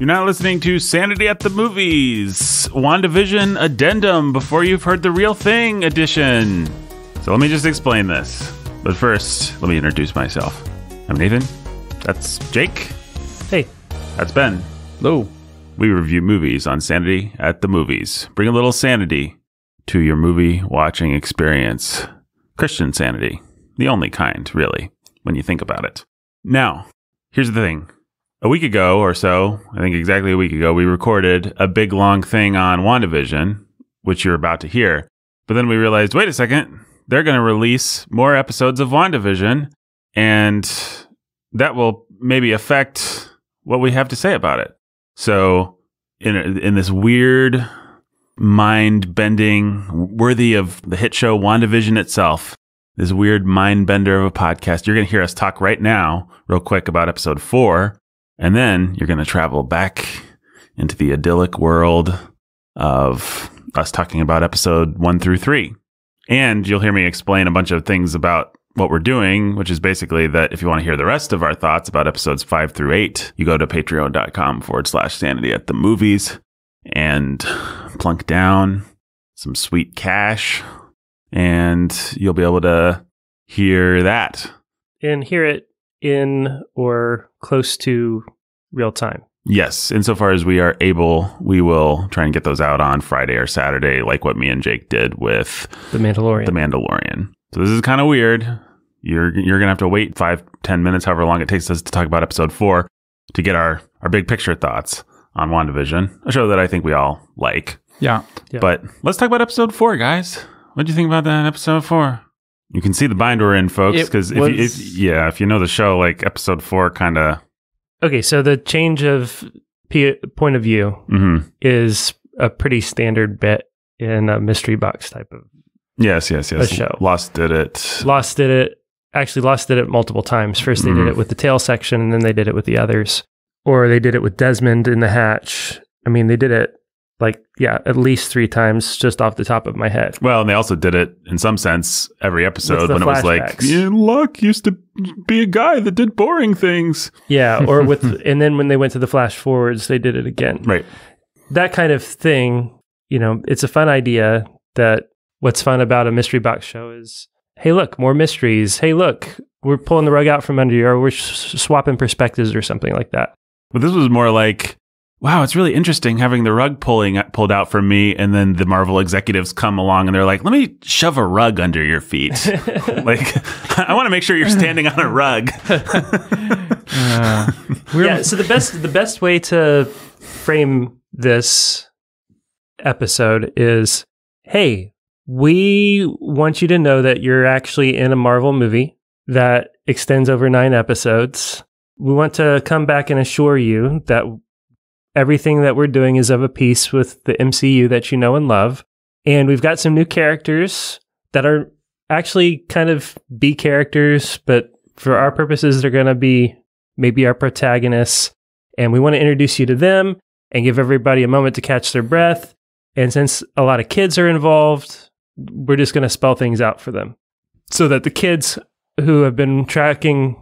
You're not listening to Sanity at the Movies, WandaVision Addendum Before You've Heard the Real Thing edition. So let me just explain this. But first, let me introduce myself. I'm Nathan. That's Jake. Hey. That's Ben. Hello. We review movies on Sanity at the Movies. Bring a little sanity to your movie watching experience. Christian sanity. The only kind, really, when you think about it. Now, here's the thing a week ago or so, I think exactly a week ago, we recorded a big long thing on WandaVision, which you're about to hear. But then we realized, wait a second, they're going to release more episodes of WandaVision, and that will maybe affect what we have to say about it. So, in in this weird, mind bending, worthy of the hit show WandaVision itself, this weird mind bender of a podcast, you're going to hear us talk right now, real quick, about episode four and then you're going to travel back into the idyllic world of us talking about episode one through three. And you'll hear me explain a bunch of things about what we're doing, which is basically that if you want to hear the rest of our thoughts about episodes five through eight, you go to patreon.com forward slash sanity at the movies and plunk down some sweet cash and you'll be able to hear that. And hear it in or close to real time. Yes, insofar as we are able, we will try and get those out on Friday or Saturday, like what me and Jake did with The Mandalorian. The Mandalorian. So this is kind of weird. You're you're gonna have to wait five, ten minutes, however long it takes us to talk about episode four, to get our our big picture thoughts on WandaVision, a show that I think we all like. Yeah. Yeah. But let's talk about episode four, guys. What do you think about that episode four? You can see the bind we're in, folks, because if, you- if yeah, if you know the show, like episode four, kind of. okay, so the change of p- point of view hmm is a pretty standard bit in a mystery box type of. Yes, yes, yes. A show. Lost did it. Lost did it. Actually, Lost did it multiple times. First, they Mhm. did it with the tail section, and then they did it with the others. Or they did it with Desmond in the hatch. I mean, they did it like, yeah, at least three times just off the top of my head. Well, and they also did it in some sense every episode when it was like, flashbacks. yeah, Locke used to be a guy that did boring things. Yeah, or with, and then when they went to the flash forwards, they did it again. Right. that kind of thing, you know, it's a fun idea that what's fun about a mystery box show is, hey, look, more mysteries. Hey, look, we're pulling the rug out from under you, or we're swapping perspectives or something like that. But this was more like, wow, it's really interesting having the rug pulling pulled out from me, and then the Marvel executives come along and they're like, let me shove a rug under your feet. like, I want to make sure you're standing on a rug. Uh, yeah. So the best the best way to frame this episode is, hey, we want you to know that you're actually in a Marvel movie that extends over nine episodes. We want to come back and assure you that everything that we're doing is of a piece with the MCU that you know and love. And we've got some new characters that are actually kind of B characters, but for our purposes, they're going to be maybe our protagonists. And we want to introduce you to them and give everybody a moment to catch their breath. And since a lot of kids are involved, we're just going to spell things out for them so that the kids who have been tracking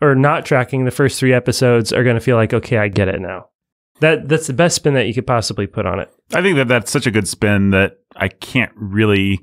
or not tracking the first three episodes are going to feel like, okay, I get it now. That that's the best spin that you could possibly put on it. I think that that's such a good spin that I can't really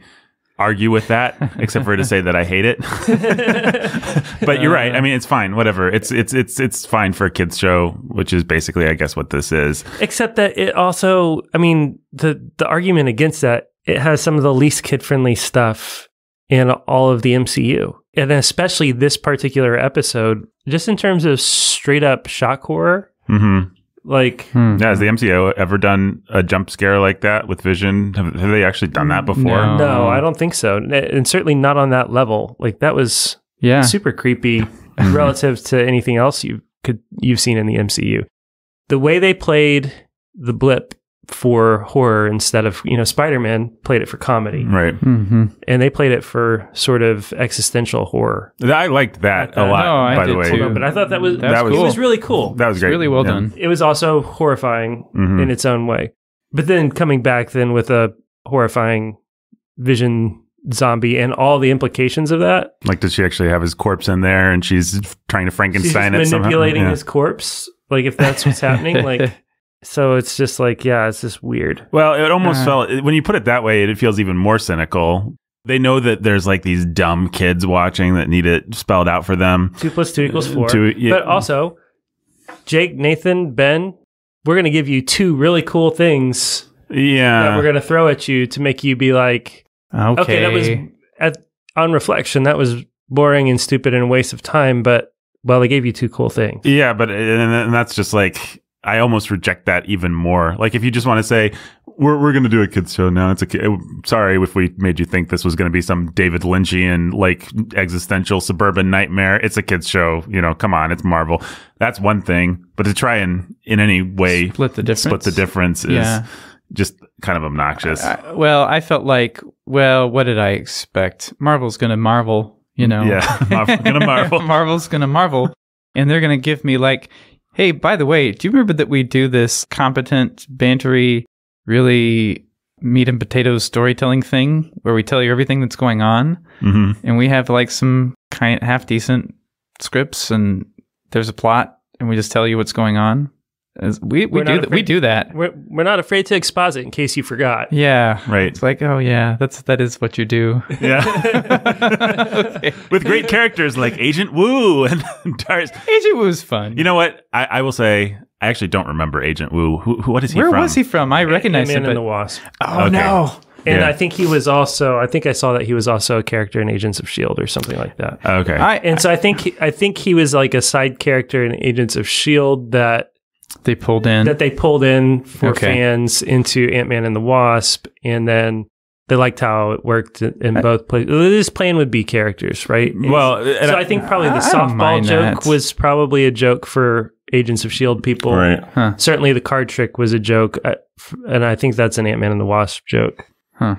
argue with that, except for to say that I hate it. but you're right. I mean, it's fine. Whatever. It's it's it's it's fine for a kids show, which is basically, I guess, what this is. Except that it also, I mean, the the argument against that, it has some of the least kid friendly stuff in all of the MCU, and especially this particular episode, just in terms of straight up shock horror. hmm Like, hmm. Yeah, has the MCU ever done a jump scare like that with Vision? Have, have they actually done that before? No. no. I don't think so, and certainly not on that level. Like that was yeah. super creepy relative to anything else you could you've seen in the MCU. The way they played the blip for horror instead of you know Spider-Man played it for comedy, Right. hmm and they played it for sort of existential horror. I liked that a Uh, lot, no, I by the way. too. But I thought that was That's That was- it was really cool. That was great. really well Yeah. done. It was also horrifying Mhm. in its own way. But then coming back then with a horrifying vision zombie and all the implications of that. Like, does she actually have his corpse in there and she's trying to Frankenstein just it somehow? manipulating Yeah. his corpse. Like if that's what's happening, like So it's just like, yeah, it's just weird. Well, it almost Uh. felt when you put it that way, it feels even more cynical. They know that there's like these dumb kids watching that need it spelled out for them. Two plus two equals four. Two, yeah. But also, Jake, Nathan, Ben, we're going to give you two really cool things that Yeah. we're going to throw at you to make you be like, Okay. okay, that was at, on reflection, that was boring and stupid and a waste of time. But well, they gave you two cool things. Yeah, but and, and that's just like I almost reject that even more. Like if you just want to say we're we're going to do a kids show now, it's a kid. Sorry if we made you think this was going to be some David Lynchian like existential suburban nightmare. It's a kids show. You know, come on, it's Marvel. That's one thing, but to try and in any way split the difference. split the difference is Yeah. just kind of obnoxious. I- well, I felt like, well, what did I expect? Marvel's gonna marvel, you know. Yeah, Marvel- gonna marvel. Marvel's gonna marvel, and they're gonna give me like, hey, by the way, do you remember that we do this competent, bantery, really meat and potatoes storytelling thing where we tell you everything that's going on, hmm and we have like some kind half decent scripts, and there's a plot, and we just tell you what's going on. As- We we We're do that. We do that. We're, we're not afraid to exposit in case you forgot. Yeah. Right. It's like, oh yeah, that's that is what you do. Yeah. okay. With great characters like Agent Wu and Darth. Agent was fun. You know what? I, I will say I actually don't remember Agent Wu. Who, who what is he where from? was he from? I recognize him, Ant-Man and but the Wasp. oh Okay. no, And Yeah. I think he was also, I think I saw that he was also a character in Agents of S.H.I.E.L.D. or something like that. Okay. I And so I think he, I think he was like a side character in Agents of Shield that they pulled in. that they pulled in for Okay. fans into Ant Man and the Wasp, and then they liked how it worked in both places. It is playing with B characters, right? well, and so I- I think probably the I softball joke that. was probably a joke for Agents of Shield people. right. huh. Certainly, the card trick was a joke, uh, and I think that's an Ant Man and the Wasp joke.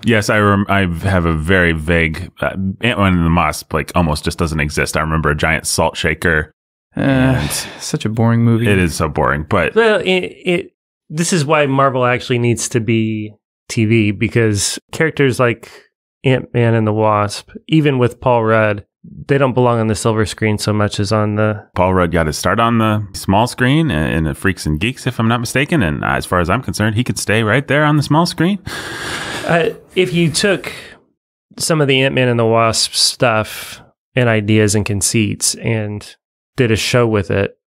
Yes, I rem- I have a very vague uh, Ant-Man and the Wasp like almost just doesn't exist. I remember a giant salt shaker. Uh, such a boring movie. It is so boring, but Well, it, it this is why Marvel actually needs to be TV because characters like Ant Man and the Wasp, even with Paul Rudd, they don't belong on the silver screen so much as on the. Paul Rudd got his start on the small screen in the Freaks and Geeks, if I'm not mistaken. And as far as I'm concerned, he could stay right there on the small screen. Uh, if you took some of the Ant Man and the Wasp stuff and ideas and conceits and did a show with it,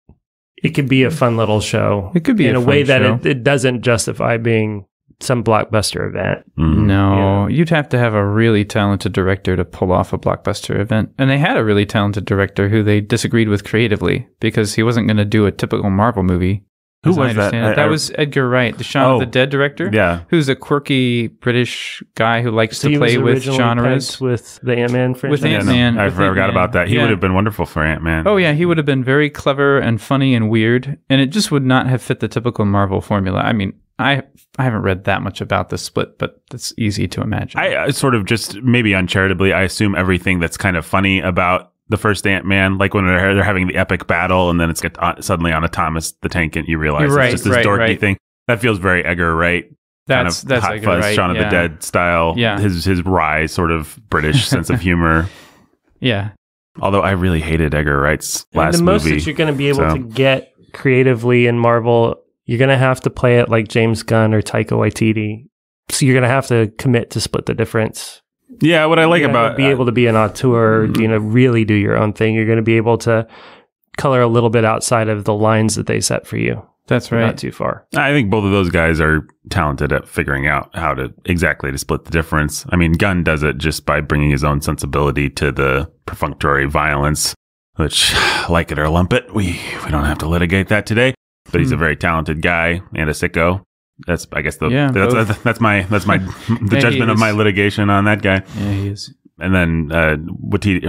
it could be a fun little show. It could be in a a, way fun that it, it doesn't justify being some blockbuster event. Mhm. No, you'd have to have a really talented director to pull off a blockbuster event. And they had a really talented director who they disagreed with creatively because he wasn't going to do a typical Marvel movie. Who was that? I- that I- was Edgar Wright, the Shaun Oh, of the Dead director. Yeah. Who's a quirky British guy who likes So to he was play with genres. with the Ant Man franchise. With Yeah, no, Ant-Man, I with forgot Ant-Man. about that. He Yeah. would have been wonderful for Ant Man. Oh yeah, he would have been very clever and funny and weird, and it just would not have fit the typical Marvel formula. I mean, I I haven't read that much about the split, but it's easy to imagine. I uh, sort of just maybe uncharitably, I assume everything that's kind of funny about the first Ant Man, like when they're, they're having the epic battle and then it's get on, suddenly on a Thomas the Tank and you realize You're right, it's just this right, dorky right. thing. That feels very Edgar Wright, kind of that's hot like fuzz, right, Shaun of yeah. the Dead style. Yeah. His his wry sort of British sense of humor. Yeah, Although I really hated Edgar Wright's And last the most movie. that you're going to be able so. to get creatively in Marvel, you're going to have to play it like James Gunn or Taika Waititi. So you're going to have to commit to split the difference. Yeah, what I like about be able to be an auteur, you know, really do your own thing. You're going to be able to color a little bit outside of the lines that they set for you, that's right. not too far. I think both of those guys are talented at figuring out how to exactly to split the difference. I mean, Gunn does it just by bringing his own sensibility to the perfunctory violence, which, like it or lump it, we we don't have to litigate that today. But he's a Hmm. very talented guy and a sicko. That's I guess the Yeah, that's, that's that's my that's my the he judgment of my litigation on that guy. Yeah, he is. And then uh, Watiti,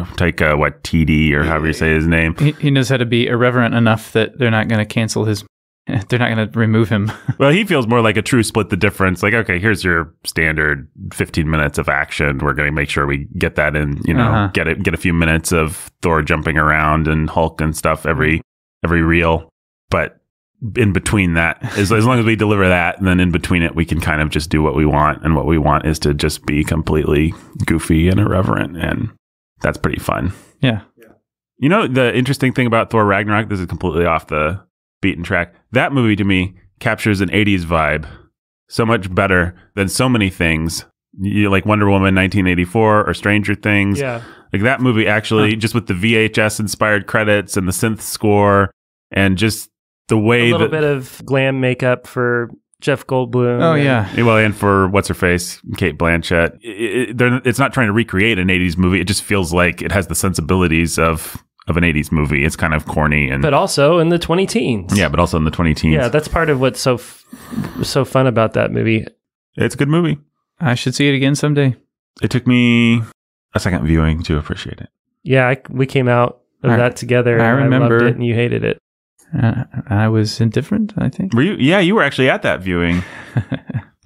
what TD or however you say his name. He, he knows how to be irreverent enough that they're not going to cancel his. They're not going to remove him. Well, he feels more like a true split the difference. Like, okay, here's your standard 15 minutes of action. We're going to make sure we get that in, you know, Uh-huh. get it, get a few minutes of Thor jumping around and Hulk and stuff every, every reel. But in between that, as, as long as we deliver that, and then in between it, we can kind of just do what we want. And what we want is to just be completely goofy and irreverent. And that's pretty fun. yeah. You know, the interesting thing about Thor Ragnarok, this is completely off the beaten track. That movie to me captures an 80s vibe so much better than so many things. You like Wonder Woman 1984 or Stranger Things. Yeah. Like that movie actually just with the VHS inspired credits and the synth score and just the way A little that bit of glam makeup for Jeff Goldblum. Oh and- yeah. well, and for what's her face, Cate Blanchett, it, it, it's not trying to recreate an '80s movie. It just feels like it has the sensibilities of of an '80s movie. It's kind of corny and But also in the 20 teens. yeah, but also in the 20 teens. Yeah, that's part of what's so f- so fun about that movie. it's a good movie. I should see it again someday. It took me a second viewing to appreciate it. Yeah, I, we came out of I- that together. I and remember. loved it and you hated it. Uh, I was indifferent. I think. Were you? Yeah, you were actually at that viewing.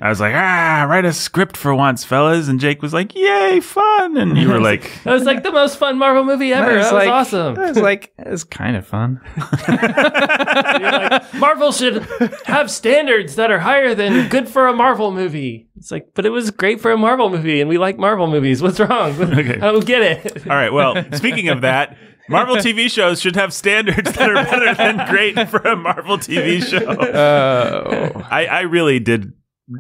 I was like, ah, write a script for once, fellas, and Jake was like, yay, fun, and you were like, That was like the most fun Marvel movie ever. I was that was like- awesome. I was like, it was kind of fun. You're like, Marvel should have standards that are higher than good for a Marvel movie. It's like, but it was great for a Marvel movie, and we like Marvel movies. What's wrong? Okay. I don't get it. All right. Well, speaking of that, Marvel TV shows should have standards that are better than great for a Marvel TV uh, show. Oh, I, I really did.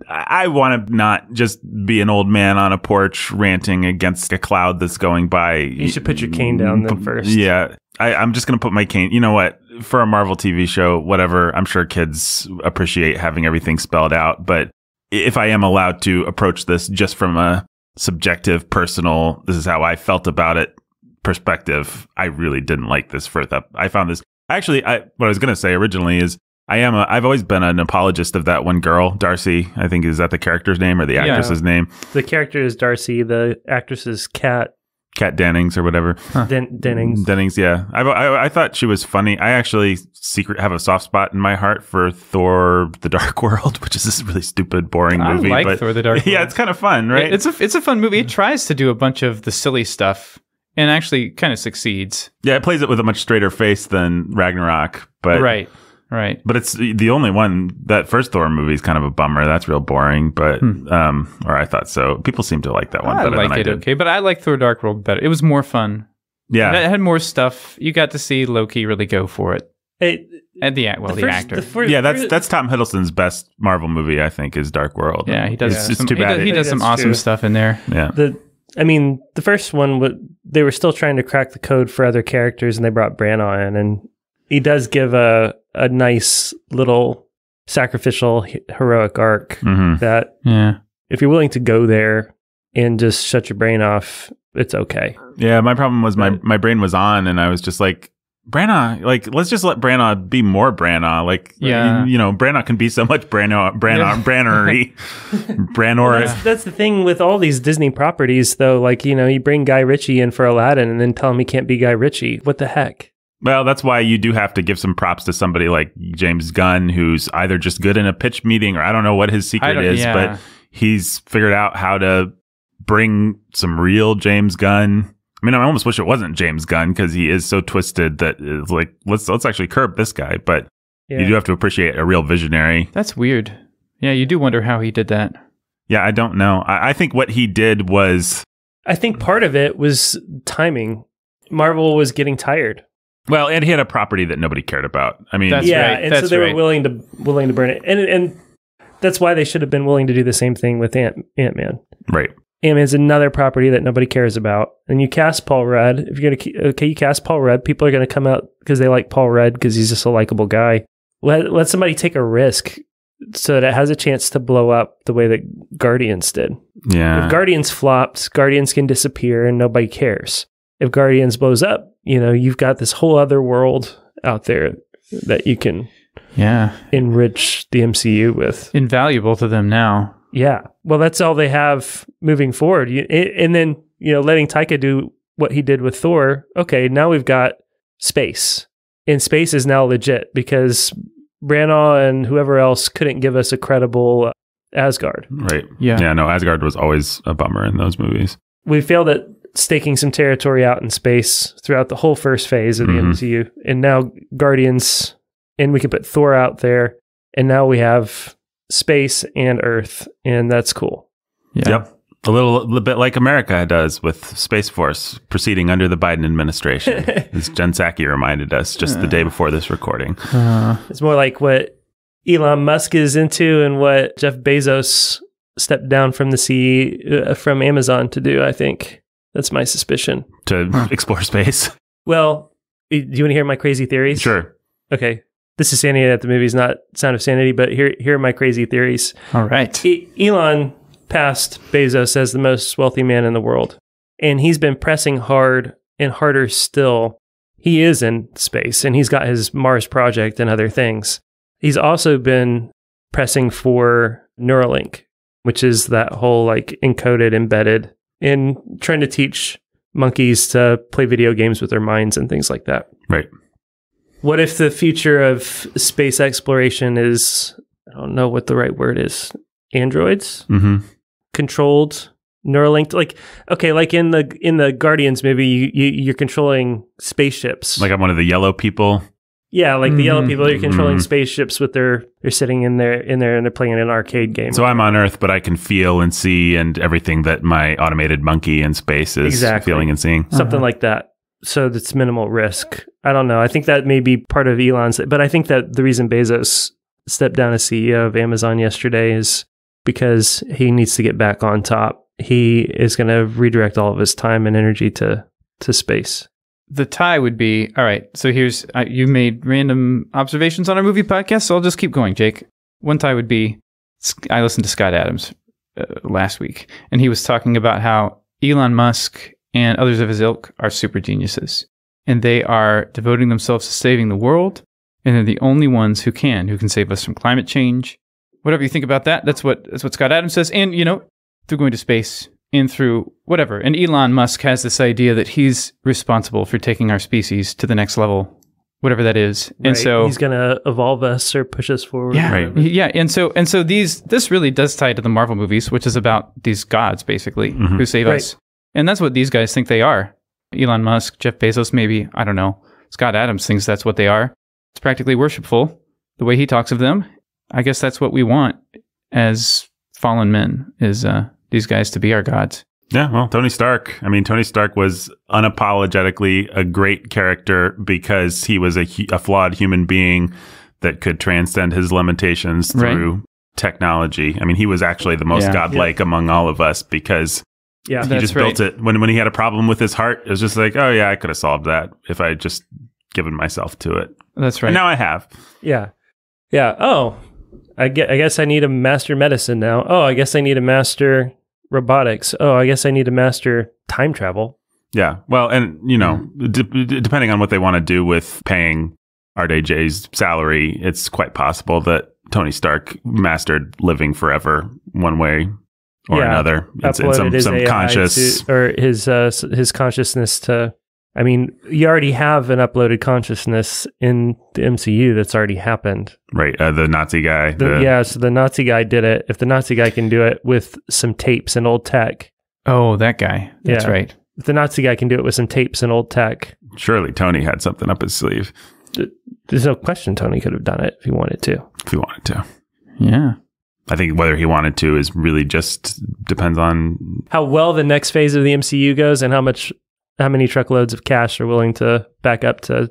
I want to not just be an old man on a porch ranting against a cloud that's going by. You should put your cane down then mm, first. Yeah. I, I'm just going to put my cane. You know what? For a Marvel TV show, whatever, I'm sure kids appreciate having everything spelled out. But if I am allowed to approach this just from a subjective, personal, this is how I felt about it perspective, I really didn't like this first up. I found this actually, I, what I was going to say originally is I am a, I've always been an apologist of that one girl, Darcy, I think is that the character's name or the Yeah. actress's name? The character is Darcy. The actress is Kat Kat Dennings or whatever. Den- Dennings. Mm, Dennings, yeah. I, I, I thought she was funny. I actually secret have a soft spot in my heart for Thor: The Dark World, which is this really stupid, boring I movie. like but Thor: The Dark Yeah, it's kind of fun, right? It's a it's a fun movie. It tries to do a bunch of the silly stuff and actually kind of succeeds. yeah, it plays it with a much straighter face than Ragnarok, but right, right. But it's the the only one. That first Thor movie is kind of a bummer. That's real boring. But um, or I thought so. People seem to like that one Hmm. I better like than I it did. okay, but I like Thor: Dark World better. It was more fun. Yeah, it had more stuff. You got to see Loki really go for it, Hey, and the well, the, first- actor. the fir- yeah. That's that's Tom Hiddleston's best Marvel movie. I think is Dark World. yeah, he does. It's, it's some, too he bad. does, he does some awesome true. stuff in there. yeah. the I mean, the first one they were still trying to crack the code for other characters, and they brought Branagh in, and he does give a a nice little sacrificial heroic arc hmm that Yeah, if you're willing to go there and just shut your brain off, it's okay. Yeah, my problem was my my brain was on, and I was just like, Branagh, like let's just let Branagh be more Branagh. Like, Yeah. you, you know, Branagh can be so much Branagh, Branagh, Brannery, Branor. That's, that's the thing with all these Disney properties, though. Like you know, you bring Guy Ritchie in for Aladdin, and then tell him he can't be Guy Ritchie. What the heck? Well, that's why you do have to give some props to somebody like James Gunn, who's either just good in a pitch meeting, or I don't know what his secret is, yeah. but he's figured out how to bring some real James Gunn. I mean, I almost wish it wasn't James Gunn because he is so twisted that it's like let's let's actually curb this guy. But Yeah. you do have to appreciate a real visionary. that's weird. Yeah, you do wonder how he did that. Yeah, I don't know. I, I think what he did was I think part of it was timing. Marvel was getting tired. well, and he had a property that nobody cared about. I mean, That's yeah, right, and so they right. were willing to willing to burn it, and and that's why they should have been willing to do the same thing with Ant Ant Man. right. Ant Man's another property that nobody cares about, and you cast Paul Rudd. If you're gonna okay, you cast Paul Rudd, people are gonna come out because they like Paul Rudd because he's just a likable guy. Let let somebody take a risk so that it has a chance to blow up the way that Guardians did. Yeah. If Guardians flops, Guardians can disappear and nobody cares. If Guardians blows up, you know, you've got this whole other world out there that you can Yeah, enrich the MCU with. invaluable to them now. Yeah. Well, that's all they have moving forward. You, and then, you know, letting Taika do what he did with Thor. Okay, now we've got space. And space is now legit because Branagh and whoever else couldn't give us a credible uh, Asgard. Right. Yeah, Yeah, no, Asgard was always a bummer in those movies. we failed at staking some territory out in space throughout the whole first phase of the Mhm. MCU. And now Guardians, and we can put Thor out there. And now we have space and Earth, and that's cool. yeah. Yep. A little, little bit like America does with Space Force proceeding under the Biden administration, as Jen Psaki reminded us just the day before this recording. Uh, It's more like what Elon Musk is into and what Jeff Bezos stepped down from the sea uh, from Amazon to do. I think that's my suspicion. To explore space. Well, do you want to hear my crazy theories? Sure. Okay. This is Sanity at the movies, not Sound of Sanity, but here here are my crazy theories. All right. E- Elon passed Bezos as the most wealthy man in the world, and he's been pressing hard and harder still. He is in space, and he's got his Mars project and other things. He's also been pressing for Neuralink, which is that whole like encoded, embedded, in trying to teach monkeys to play video games with their minds and things like that. Right. What if the future of space exploration is, I don't know what the right word is, androids? hmm controlled Neuralink like okay like in the in the Guardians maybe you, you you're controlling spaceships Like I'm one of the yellow people. yeah like the yellow Mhm. people you're controlling Mhm. spaceships with their they're sitting in there in there and they're playing an arcade game So I'm on Earth, but I can feel and see and everything that my automated monkey in space is Exactly. feeling and seeing. something Uh-huh. like that so that's minimal risk I don't know I think that may be part of Elon's but I think that the reason Bezos stepped down as CEO of Amazon yesterday is because he needs to get back on top he is going to redirect all of his time and energy to to space The tie would be all right. So here's uh, you made random observations on our movie podcast, so I'll just keep going, Jake. One tie would be I listened to Scott Adams uh, last week, and he was talking about how Elon Musk and others of his ilk are super geniuses, and they are devoting themselves to saving the world, and they're the only ones who can who can save us from climate change. Whatever you think about that, that's what that's what Scott Adams says, and you know through going to space and through whatever. And Elon Musk has this idea that he's responsible for taking our species to the next level, whatever that is. And so he's going to evolve us or push us forward. yeah, Right. yeah, and so and so these this really does tie to the Marvel movies, which is about these gods basically Mhm. who save Right. us, and that's what these guys think they are. Elon Musk, Jeff Bezos, maybe I don't know. Scott Adams thinks that's what they are. It's practically worshipful the way he talks of them. I guess that's what we want as fallen men is uh, these guys to be our gods. Yeah, well, Tony Stark. I mean, Tony Stark was unapologetically a great character because he was a, a flawed human being that could transcend his limitations Right. through technology. I mean, he was actually the most Yeah. godlike among all of us because Yeah. he That's just right. built it. When when he had a problem with his heart, it was just like, oh yeah, I could have solved that if I had just given myself to it. That's right. And now I have. Yeah. Yeah. Oh, I, get, I guess I need a master medicine now. Oh, I guess I need a master robotics. Oh, I guess I need a master time travel. Yeah. Well, and you know, mm. d- d- depending on what they want to do with paying RDJ's salary, it's quite possible that Tony Stark mastered living forever one way or Yeah. another. It's in some, his some AI conscious. to, or his uh, his consciousness to. I mean, you already have an uploaded consciousness in the MCU that's already happened. right. Uh, the Nazi guy. The, the- yeah, so the Nazi guy did it. If the Nazi guy can do it with some tapes and old tech, oh, that guy. That's Yeah. right. if the Nazi guy can do it with some tapes and old tech, Surely Tony had something up his sleeve there's no question Tony could have done it if he wanted to. if he wanted to. Yeah. I think whether he wanted to is really just depends on. How well the next phase of the MCU goes and how much, how many truckloads of cash are willing to back up to.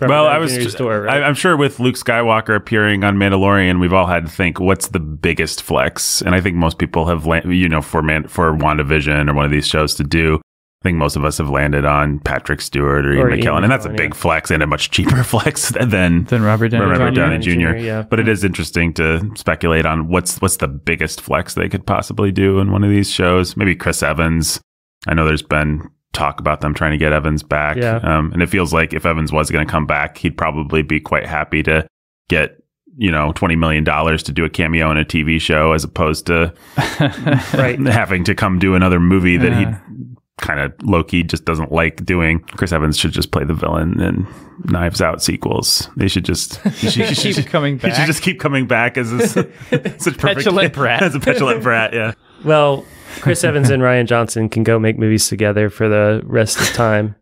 Well, I was. Jr.'s door, right? I, I'm sure with Luke Skywalker appearing on Mandalorian, we've all had to think, what's the biggest flex? And I think most people have, la- you know, for Man- for WandaVision or one of these shows to do. I think most of us have landed on Patrick Stewart or Ian Or Ian McKellen, and that's a big yeah. flex and a much cheaper flex than Then Robert Downey Robert Jr. Downey Jr. Yeah. But it is interesting to speculate on what's what's the biggest flex they could possibly do in one of these shows. Maybe Chris Evans. I know there's been talk about them trying to get Evans back. Yeah. Um, and it feels like if Evans was going to come back, he'd probably be quite happy to get you know twenty million dollars to do a cameo in a TV show as opposed to Right. having to come do another movie that he Yeah. Kind of Loki just doesn't like doing. Chris Evans should just play the villain in Knives Out sequels. They should just he should, he should- Keep coming he should just keep coming back as this such perfect Petulant brat. as a petulant brat. Yeah, Well, Chris Evans and Rian Johnson can go make movies together for the rest of time,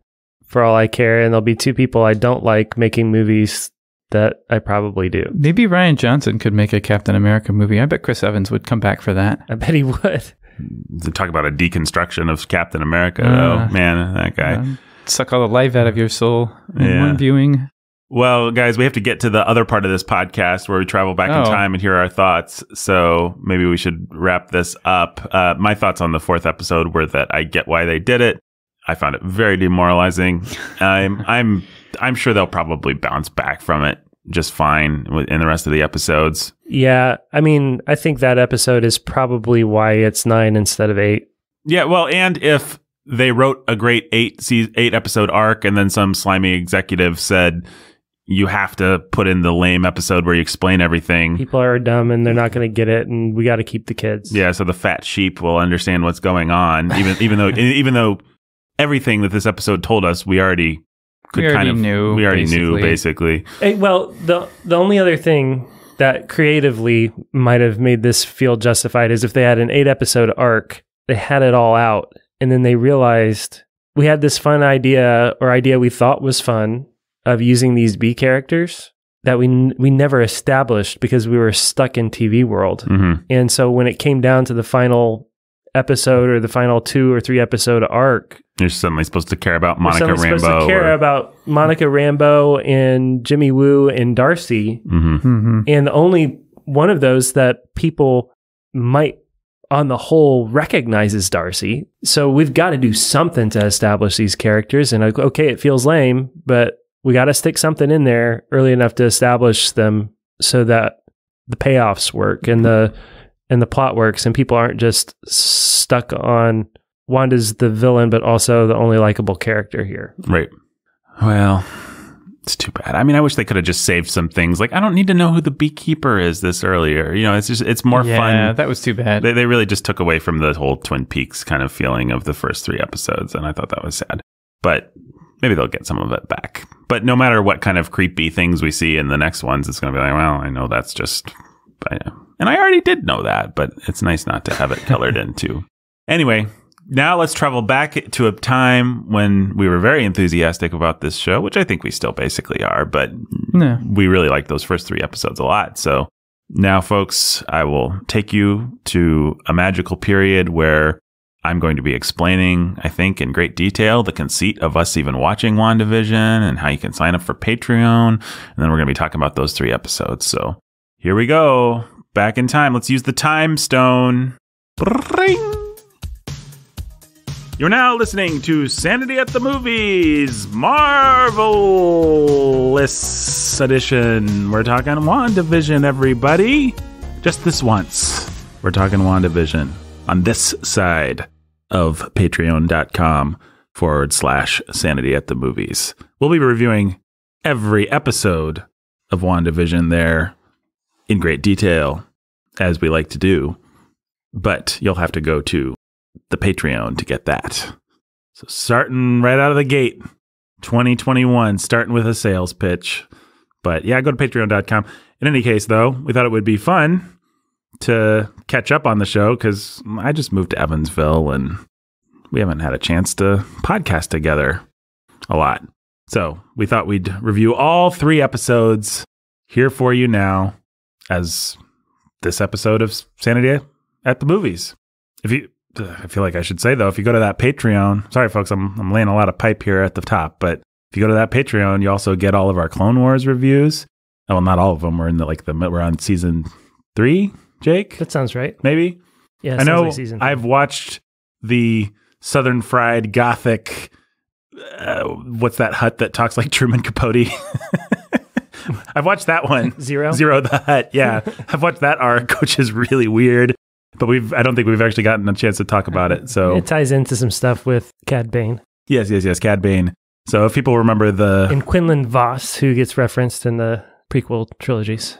for all I care. And there'll be two people I don't like making movies that I probably do. Maybe Rian Johnson could make a Captain America movie. I bet Chris Evans would come back for that. I bet he would. To talk about a deconstruction of Captain America. Uh, oh man, that guy. Um, suck all the life out of your soul in Yeah. one viewing. Well, guys, we have to get to the other part of this podcast where we travel back in Oh. time and hear our thoughts. So maybe we should wrap this up. Uh, my thoughts on the fourth episode were that I get why they did it. I found it very demoralizing. I'm I'm I'm sure they'll probably bounce back from it just fine in the rest of the episodes. Yeah, I mean, I think that episode is probably why it's nine instead of eight. Yeah, well, and if they wrote a great eight se- eight episode arc, and then some slimy executive said you have to put in the lame episode where you explain everything. People are dumb and they're not going to get it, and we got to keep the kids. Yeah, so the fat sheep will understand what's going on, even even though even though everything that this episode told us, we already could We kind already of knew, we already knew basically. basically. Eh, well, the the only other thing that creatively might have made this feel justified is if they had an eight episode arc, they had it all out, and then they realized we had this fun idea or idea we thought was fun of using these B characters that we n- we never established because we were stuck in TV world. hmm And so when it came down to the final episode or the final two or three episode arc, You're suddenly supposed to care about we're Monica suddenly Rambeau. supposed to care or- about Monica Rambeau and Jimmy Woo and Darcy. Mhm. Mm-hmm. And the only one of those that people might on the whole recognize recognizes Darcy. So we've got to do something to establish these characters. And like, okay, it feels lame, but we got to stick something in there early enough to establish them so that the payoffs work and the and the plot works and people aren't just stuck on Wanda's the villain, but also the only likable character here. Right. Well, it's too bad. I mean, I wish they could have just saved some things. Like, I don't need to know who the beekeeper is this earlier. You know, it's just, it's more yeah, fun. Yeah, that was too bad. They, they really just took away from the whole Twin Peaks kind of feeling of the first three episodes. And I thought that was sad. But maybe they'll get some of it back. But no matter what kind of creepy things we see in the next ones, it's going to be like, well, I know that's just. But, and I already did know that, but it's nice not to have it colored into. Anyway, now let's travel back to a time when we were very enthusiastic about this show, which I think we still basically are, but we really liked those first three episodes a lot. So now, folks, I will take you to a magical period where I'm going to be explaining, I think, in great detail the conceit of us even watching WandaVision and how you can sign up for Patreon. And then we're going to be talking about those three episodes. So here we go. Back in time. Let's use the time stone. Bring. You're now listening to Sanity at the Movies, Marvelous Edition. We're talking WandaVision, everybody. Just this once. We're talking WandaVision on this side of patreon.com forward slash sanity at the movies. We'll be reviewing every episode of WandaVision there in great detail, as we like to do. But you'll have to go to the Patreon to get that. So starting right out of the gate, 2021, starting with a sales pitch. But yeah, go to patreon.com. In any case, though, we thought it would be fun to catch up on the show because I just moved to Evansville and we haven't had a chance to podcast together a lot. So we thought we'd review all three episodes here for you now as this episode of Sanity at the Movies. If you I feel like I should say though, if you go to that Patreon, sorry folks, I'm I'm laying a lot of pipe here at the top, but if you go to that Patreon, you also get all of our Clone Wars reviews. Well, not all of them. We're in the like the we're on season three. Jake, That sounds right. maybe. Yeah, I know. like season three. I've watched the Southern Fried Gothic. Uh, what's that Hutt that talks like Truman Capote? I've watched that one. Ziro? Ziro the Hutt. Yeah, I've watched that arc, which is really weird. But we've I don't think we've actually gotten a chance to talk about it. So It ties into some stuff with Cad Bane yes, yes, yes, Cad Bane. So if people remember the and Quinlan Vos, who gets referenced in the prequel trilogies.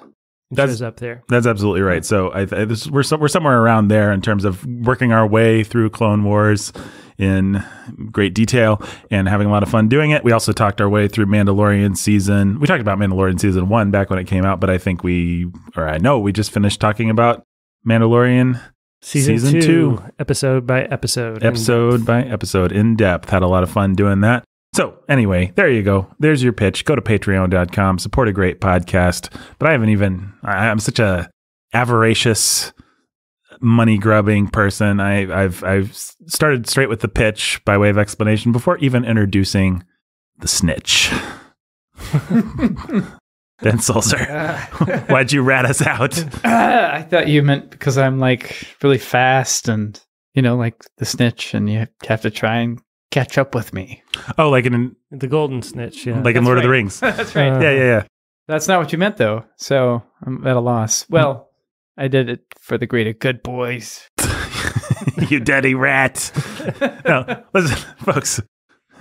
That's- up there. That's absolutely right. So I, I this, we're some, we're somewhere around there in terms of working our way through Clone Wars in great detail and having a lot of fun doing it. We also talked our way through Mandalorian season. We talked about Mandalorian season one back when it came out, but I think we, or I know we just finished talking about Mandalorian Season, Season two, two. episode by episode. Episode by episode in depth. Had a lot of fun doing that. So anyway, there you go. There's your pitch. Go to patreon.com, support a great podcast. But I haven't even I, I'm such a avaricious money grubbing person. I, I've I've started straight with the pitch by way of explanation before even introducing the snitch. Ben Sulzer, why'd you rat us out? I thought you meant because I'm like really fast and you know like the snitch, and you have to try and catch up with me. Oh, like in The golden snitch, yeah. like in That's Lord of the. Rings. That's right. Uh, yeah, yeah, That's not what you meant though. So I'm at a loss. Well, I did it for the greater good, boys. you daddy rat. no, listen, folks.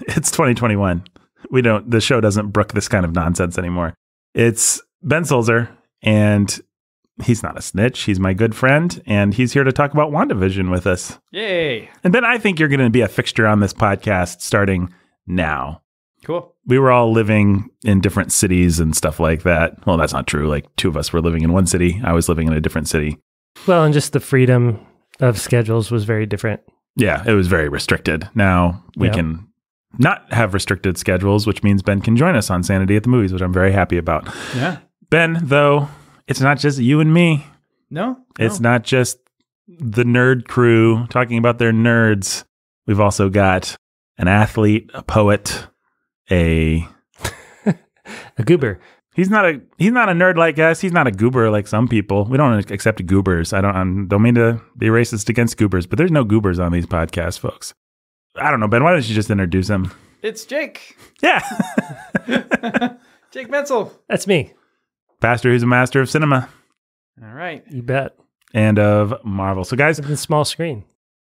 It's 2021. We don't. The show doesn't brook this kind of nonsense anymore. It's Ben Sulzer, and he's not a snitch. He's my good friend, and he's here to talk about WandaVision with us. Yay! And Ben, I think you're going to be a fixture on this podcast starting now. Cool. We were all living in different cities and stuff like that. Well, that's not true. Like two of us were living in one city. I was living in a different city. Well, and just the freedom of schedules was very different. Yeah, it was very restricted. Now we Yeah. can not have restricted schedules, which means Ben can join us on Sanity at the Movies, which I'm very happy about. Yeah. Ben, though, it's not just you and me. No. It's no. not just the nerd crew talking about their nerds. We've also got an athlete, a poet, a A goober. He's not a he's not a nerd like us. He's not a goober like some people. We don't accept goobers. I don't I don't mean to be racist against goobers, but there's no goobers on these podcasts, folks. I don't know, Ben. Why don't you just introduce him? It's Jake. Yeah, Jake Menzel. That's me. pastor who's a master of cinema All right. You bet. and of Marvel. So, guys, The small screen.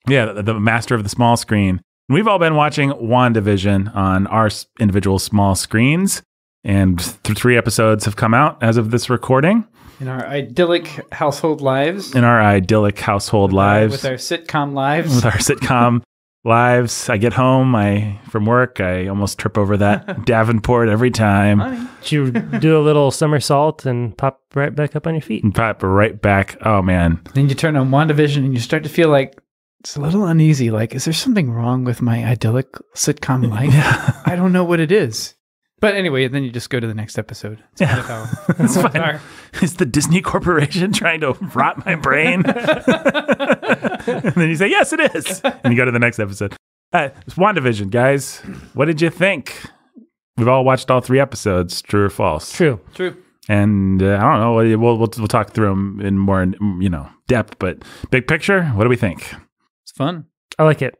yeah, the, the master of the small screen. We've all been watching WandaVision on our individual small screens, and th- three episodes have come out as of this recording In our idyllic household lives. in our idyllic household lives. With our sitcom lives. with our sitcom lives. I get home, I from work, I almost trip over that Davenport every time. Honey. Did you do a little somersault and pop right back up on your feet? And pop right back. Oh man. Then you turn on WandaVision and you start to feel like it's a little uneasy. Like, is there something wrong with my idyllic sitcom life? Yeah. I don't know what it is. But anyway, then you just go to the next episode. It's kind of It's fine. our- Is the Disney Corporation trying to rot my brain? and then you say, Yes, it is. And you go to the next episode. Uh, it's WandaVision, guys. What did you think? We've all watched all three episodes, true or false. True. True. And uh, I don't know. We'll, we'll, we'll talk through them in more, you know, depth. But big picture, what do we think? It's fun. I like it.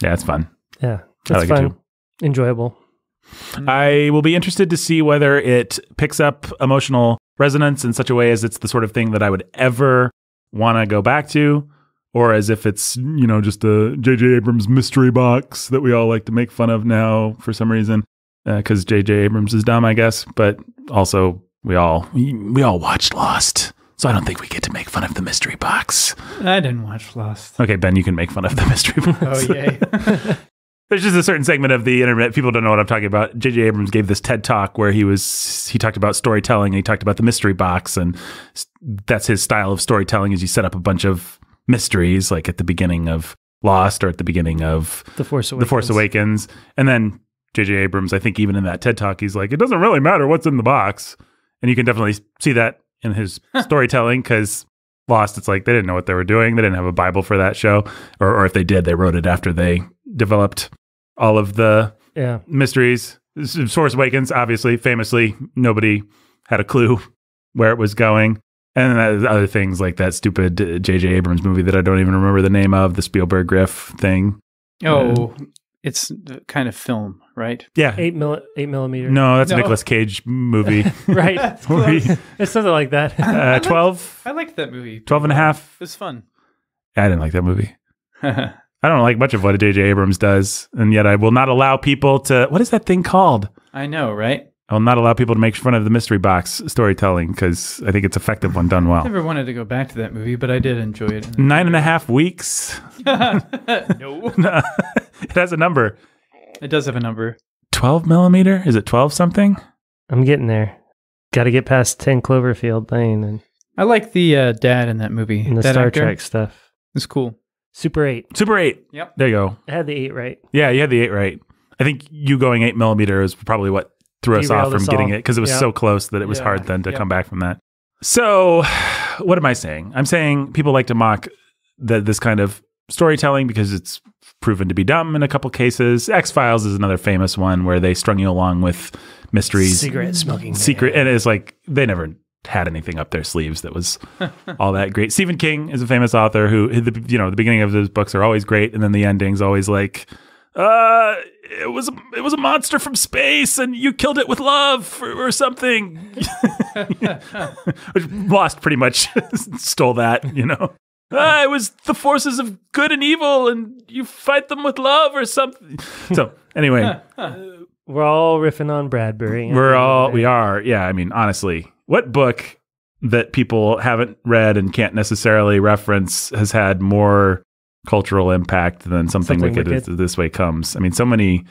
Yeah, it's fun. Yeah. It's I like it fun. too. Enjoyable. I will be interested to see whether it picks up emotional resonance in such a way as it's the sort of thing that I would ever want to go back to, or as if it's, you know, just a J.J. Abrams mystery box that we all like to make fun of now for some reason, uh, because J.J. Abrams is dumb, I guess. But also, we all we, we all watched Lost, so I don't think we get to make fun of the mystery box. I didn't watch Lost. Okay, Ben, you can make fun of the mystery box. Oh, yay. There's just a certain segment of the internet people don't know what I'm talking about. J.J. Abrams gave this TED talk where he was he talked about storytelling and he talked about the mystery box and that's his style of storytelling is you set up a bunch of mysteries like at the beginning of Lost or at the beginning of The Force Awakens. The Force Awakens and then J.J. Abrams I think even in that TED talk he's like it doesn't really matter what's in the box and you can definitely see that in his storytelling because Lost it's like they didn't know what they were doing they didn't have a Bible for that show or, or if they did they wrote it after they developed all of the Yeah. mysteries. Source Awakens, obviously, famously, nobody had a clue where it was going. And then other things like that stupid J.J. Abrams movie that I don't even remember the name of, the Spielberg Griff thing. Oh, it's the kind of film, right? Yeah. Eight, mil- eight millimeter. No, that's a No. Nicolas Cage movie. Right. Movie. it's something like that. uh, 12, I liked that movie. 12 and a half. It was fun. I didn't like that movie. I don't like much of what J.J. Abrams does. And yet I will not allow people to, what is that thing called? I know, right? I will not allow people to make fun of the mystery box storytelling because I think it's effective when done well. I never wanted to go back to that movie, but I did enjoy it. Nine and a half weeks. no. it has a number. It does have a number. 12 millimeter? Is it 12 something? I'm getting there. Got to get past 10 Cloverfield Lane and, I like the uh, dad in that movie. and the that Star actor. Trek stuff. It's cool. Super 8. Super 8. Yep. There you go. I had the 8 right. Yeah, you had the 8 right. I think you going 8 millimeter is probably what threw us off from us getting all. it because it was Yeah. so close that it was Yeah. hard then to Yep. come back from that. So, what am I saying? I'm saying people like to mock the, this kind of storytelling because it's proven to be dumb in a couple cases. X Files is another famous one where they strung you along with mysteries, Cigarette smoking. secret, and it's like they never had anything up their sleeves that was all that great. Stephen King is a famous author who, you know, the beginning of his books are always great, and then the ending's always like, uh, it was a, it was a monster from space, and you killed it with love or, or something. Which Lost pretty much stole that, you know. Ah, it was the forces of good and evil, and you fight them with love or something. So anyway, We're all riffing on Bradbury. we're all we are. Yeah, I mean, honestly, what book that people haven't read and can't necessarily reference has had more cultural impact than something, Something wicked, Wicked. as this way comes? I mean, so many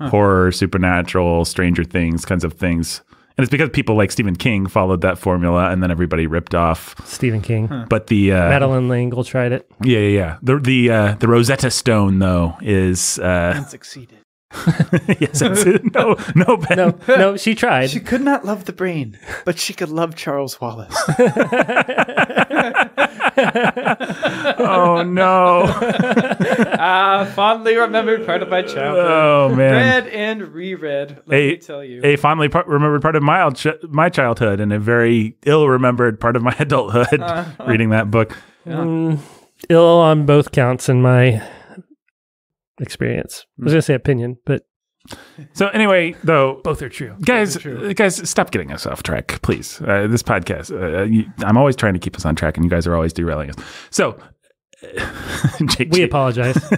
horror, supernatural, Stranger Things kinds of things. And it's because people like Stephen King followed that formula, and then everybody ripped off. Stephen King. But the uh, Madeleine L'Engle tried it. yeah, yeah, yeah. The the uh, the Rosetta Stone though is uh, And succeeded. yes, it's, no, no, Ben. No, no, she tried. She could not love the brain, but she could love Charles Wallace. Oh no, Ah, fondly remembered part of my childhood. oh man. Read and reread. Let A- me tell you. a fondly par- remembered part of my ch- my childhood and a very ill remembered part of my adulthood reading that book. Mm, ill on both counts in my experience. I was going to say opinion, but So anyway, though, both are true. guys, guys, stop getting us off track, please. Uh, this podcast, uh, you, I'm always trying to keep us on track, and you guys are always derailing us. So, Jake, We apologize.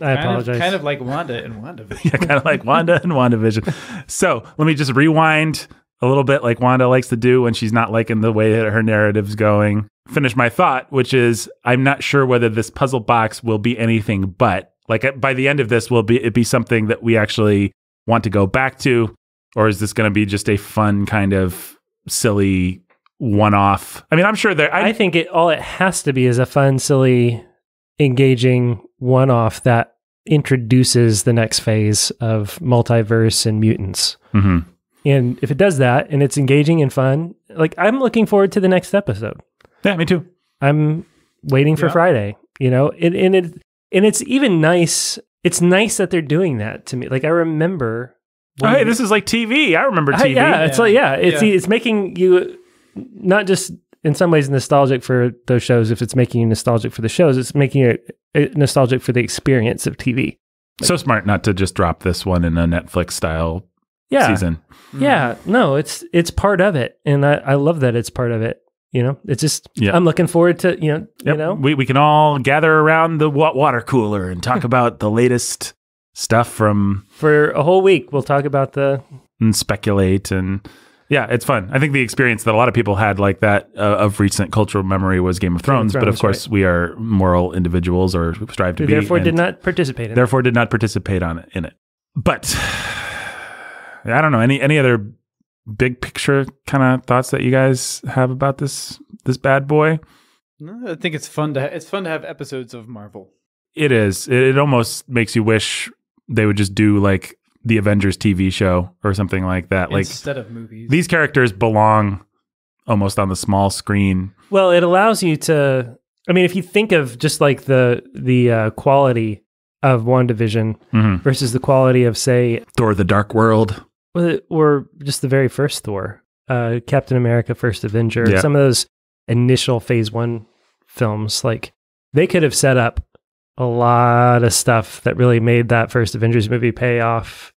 I kind apologize. Of, kind of like Wanda and WandaVision. yeah, kind of like Wanda and WandaVision. So let me just rewind a little bit, like Wanda likes to do when she's not liking the way that her narrative's going. Finish my thought, which is I'm not sure whether this puzzle box will be anything but like uh, by the end of this will be it be something that we actually want to go back to, or is this going to be just a fun kind of silly one-off? I mean, I'm sure there. I I, think it all it has to be is a fun, silly, engaging one off that introduces the next phase of multiverse and mutants. Mhm. And if it does that and it's engaging and fun, like I'm looking forward to the next episode. yeah, me too. I'm waiting for Yeah. Friday, you know, and, and it and it's even nice. It's nice that they're doing that to me. Like I remember. Oh, hey, this is like TV. I remember I- TV. yeah, it's like yeah, it's Yeah. it's making you not just in some ways nostalgic for those shows. If it's making you nostalgic for the shows, it's making you uh, nostalgic for the experience of TV. so smart not to just drop this one in a Netflix style Yeah, season. yeah. No, it's it's part of it, and I, I love that it's part of it. You know, it's just Yeah. I'm looking forward to you know you know we we can all gather around the water cooler and talk about the latest stuff from for a whole week we'll talk about the and speculate and yeah, it's fun. I think the experience that a lot of people had like that uh, of recent cultural memory was Game of Thrones, but of Thrones, course we are moral individuals or strive to who be. therefore did not participate in. it. therefore did not participate on it in it. But I don't know any any other big picture kind of thoughts that you guys have about this this bad boy. No, I think it's fun to ha- it's fun to have episodes of Marvel. It is. It, it almost makes you wish they would just do like the Avengers TV show or something like that. Like instead of movies. these characters belong almost on the small screen. Well, it allows you to. I mean, if you think of just like the the uh, quality of WandaVision Mhm. versus the quality of say, Thor: The Dark World. Well, or just the very first Thor, uh, Captain America: First Avenger, Yeah. some of those initial Phase One films, like they could have set up a lot of stuff that really made that first Avengers movie pay off.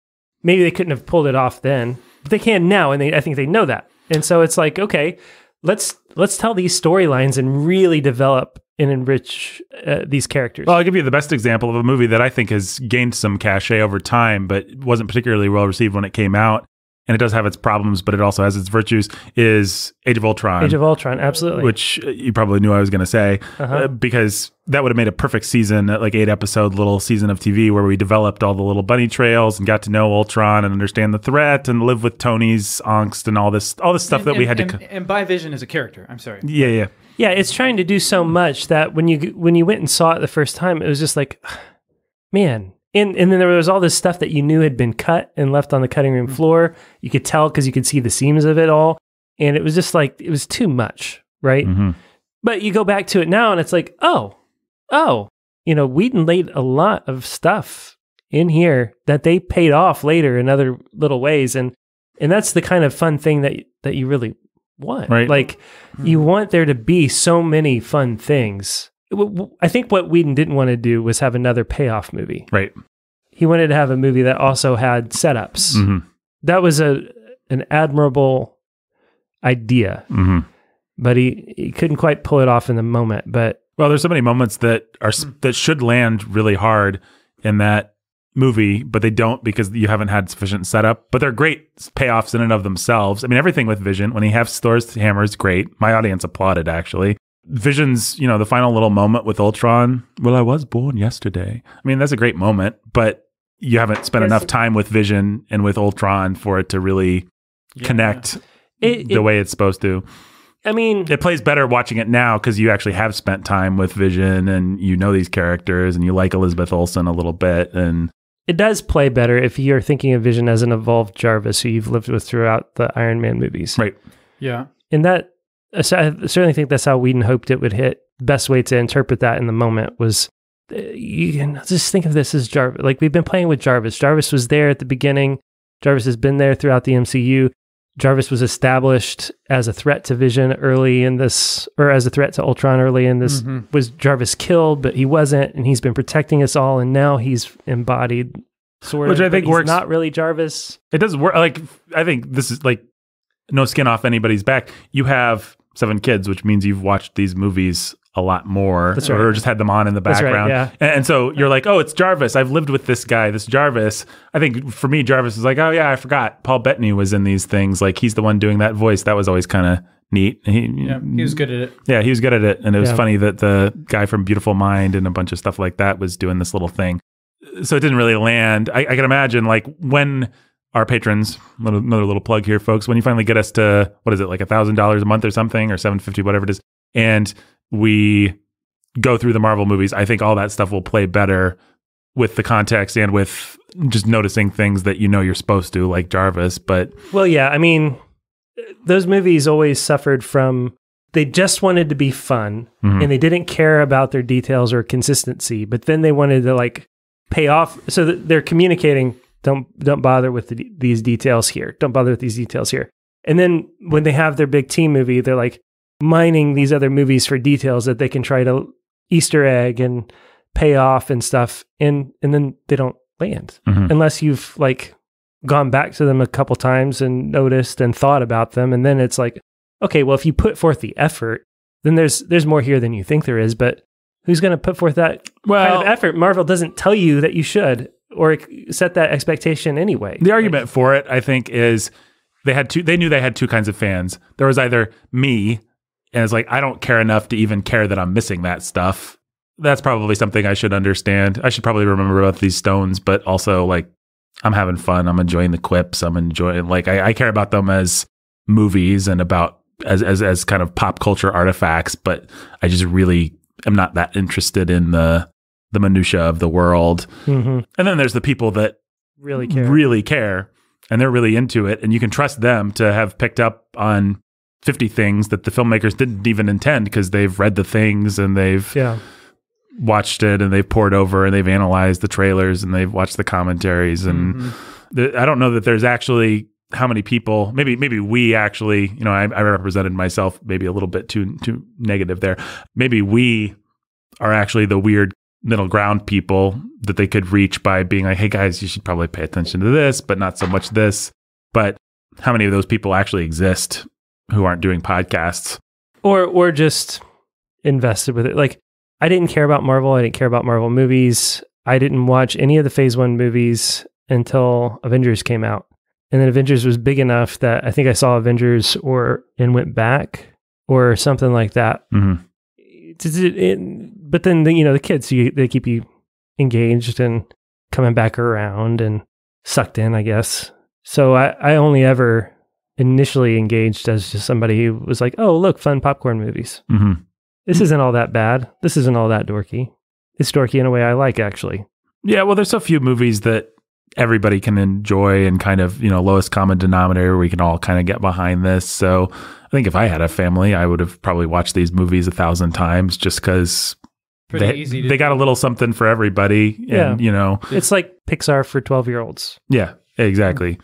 Maybe they couldn't have pulled it off then, but they can now, and they I think they know that. And so it's like, okay, let's let's tell these storylines and really develop and enrich uh, these characters. Well, I'll give you the best example of a movie that I think has gained some cachet over time, but wasn't particularly well received when it came out. And it does have its problems, but it also has its virtues. Is Age of Ultron, Age of Ultron, absolutely. which uh, you probably knew I was going to say, Uh-huh. uh, because that would have made a perfect season, uh, like eight episode little season of TV where we developed all the little bunny trails and got to know Ultron and understand the threat and live with Tony's angst and all this, all this stuff and, that we had and, to. and by Vision as a character. I'm sorry. yeah, yeah. Yeah, it's trying to do so much that when you when you went and saw it the first time, it was just like, man. And and then there was all this stuff that you knew had been cut and left on the cutting room floor. You could tell because you could see the seams of it all, and it was just like it was too much, right? hmm But you go back to it now, and it's like, oh, oh, you know, Whedon laid a lot of stuff in here that they paid off later in other little ways, and and that's the kind of fun thing that that you really want. Right. Like you want there to be so many fun things. I think what Whedon didn't want to do was have another payoff movie. Right. He wanted to have a movie that also had setups. hmm That was a an admirable idea, hmm but he, he couldn't quite pull it off in the moment. But Well, there's so many moments that are that should land really hard in that movie, but they don't because you haven't had sufficient setup. But they're great payoffs in and of themselves. I mean, everything with Vision when he has Thor's hammer is great. My audience applauded actually. Vision's, you know, the final little moment with Ultron. Well, I was born yesterday. I mean, that's a great moment, but you haven't spent Yes. enough time with Vision and with Ultron for it to really connect it, the it- way it's supposed to I mean, it plays better watching it now because you actually have spent time with Vision and you know these characters and you like Elizabeth Olsen a little bit and it does play better if you're thinking of Vision as an evolved Jarvis who you've lived with throughout the Iron Man movies. right. Yeah. And that, I certainly think that's how Whedon hoped it would hit. Best way to interpret that in the moment was uh, you can just think of this as Jarvis. Like we've been playing with Jarvis. Jarvis was there at the beginning. Jarvis has been there throughout the MCU. Jarvis was established as a threat to Vision early in this, or as a threat to Ultron early in this. Mhm. Was Jarvis killed? But he wasn't, and he's been protecting us all. And now he's embodied, sort Which of. I think works- Not really Jarvis. It does work like I think this is like no skin off anybody's back. You have seven kids, which means you've watched these movies a lot more That's or just had them on in the That's right, background. yeah. and, and so you're like, "Oh, it's Jarvis. I've lived with this guy, this Jarvis." I think for me Jarvis is like, "Oh yeah, I forgot. Paul Bettany was in these things. Like he's the one doing that voice. That was always kind of neat." He, Yeah. He was good at it. Yeah, he was good at it. And it was Yeah. funny that the guy from Beautiful Mind and a bunch of stuff like that was doing this little thing. So it didn't really land. I, I can imagine like when our patrons, little, another little plug here, folks, when you finally get us to what is it, like a thousand dollars a month or something, or seven fifty, whatever it is, and we go through the Marvel movies, I think all that stuff will play better with the context and with just noticing things that you know you're supposed to, like Jarvis. But Well, yeah, I mean, those movies always suffered from they just wanted to be fun Mhm. and they didn't care about their details or consistency, but then they wanted to like pay off so that they're communicating don't don't bother with the, these details here. Don't bother with these details here. And then when they have their big team movie, they're like mining these other movies for details that they can try to Easter egg and pay off and stuff and and then they don't land Mhm. unless you've like gone back to them a couple times and noticed and thought about them and then it's like okay well if you put forth the effort then there's there's more here than you think there is but who's going to put forth that well, kind of effort marvel doesn't tell you that you should or set that expectation anyway The argument for it, I think, is they had two. They knew they had two kinds of fans. There was either me, and it's like I don't care enough to even care that I'm missing that stuff. That's probably something I should understand. I should probably remember about these stones, but also like I'm having fun. I'm enjoying the quips. I'm enjoying like I, I care about them as movies and about as as as kind of pop culture artifacts. But I just really am not that interested in the the minutia of the world. hmm And then there's the people that really care. really care and they're really into it and you can trust them to have picked up on 50 things that the filmmakers didn't even intend because they've read the things and they've yeah. watched it and they've pored over and they've analyzed the trailers and they've watched the commentaries. And Mhm. the, I don't know that there's actually how many people maybe maybe we actually you know I, I represented myself maybe a little bit too too negative there. Maybe we are actually the weird middle ground people that they could reach by being like hey guys you should probably pay attention to this but not so much this but how many of those people actually exist who aren't doing podcasts or or just invested with it. Like I didn't care about Marvel. I didn't care about Marvel movies. I didn't watch any of the Phase One movies until Avengers came out, and then Avengers was big enough that I think I saw Avengers or and went back or something like that. Mhm. It- it- but then the, you know the kids you, they keep you engaged and coming back around and sucked in, I guess. So I, I only ever initially engaged as just somebody who was like, "Oh, look, fun popcorn movies. hmm This isn't all that bad. This isn't all that dorky. It's dorky in a way I like, actually." Yeah, well, there's so few movies that everybody can enjoy and kind of, you know, lowest common denominator. We can all kind of get behind this. So I think if I had a family, I would have probably watched these movies a thousand times just because Pretty they, easy to they got a little something for everybody. And, Yeah. you know, It's like Pixar for 12 year olds. Yeah, exactly.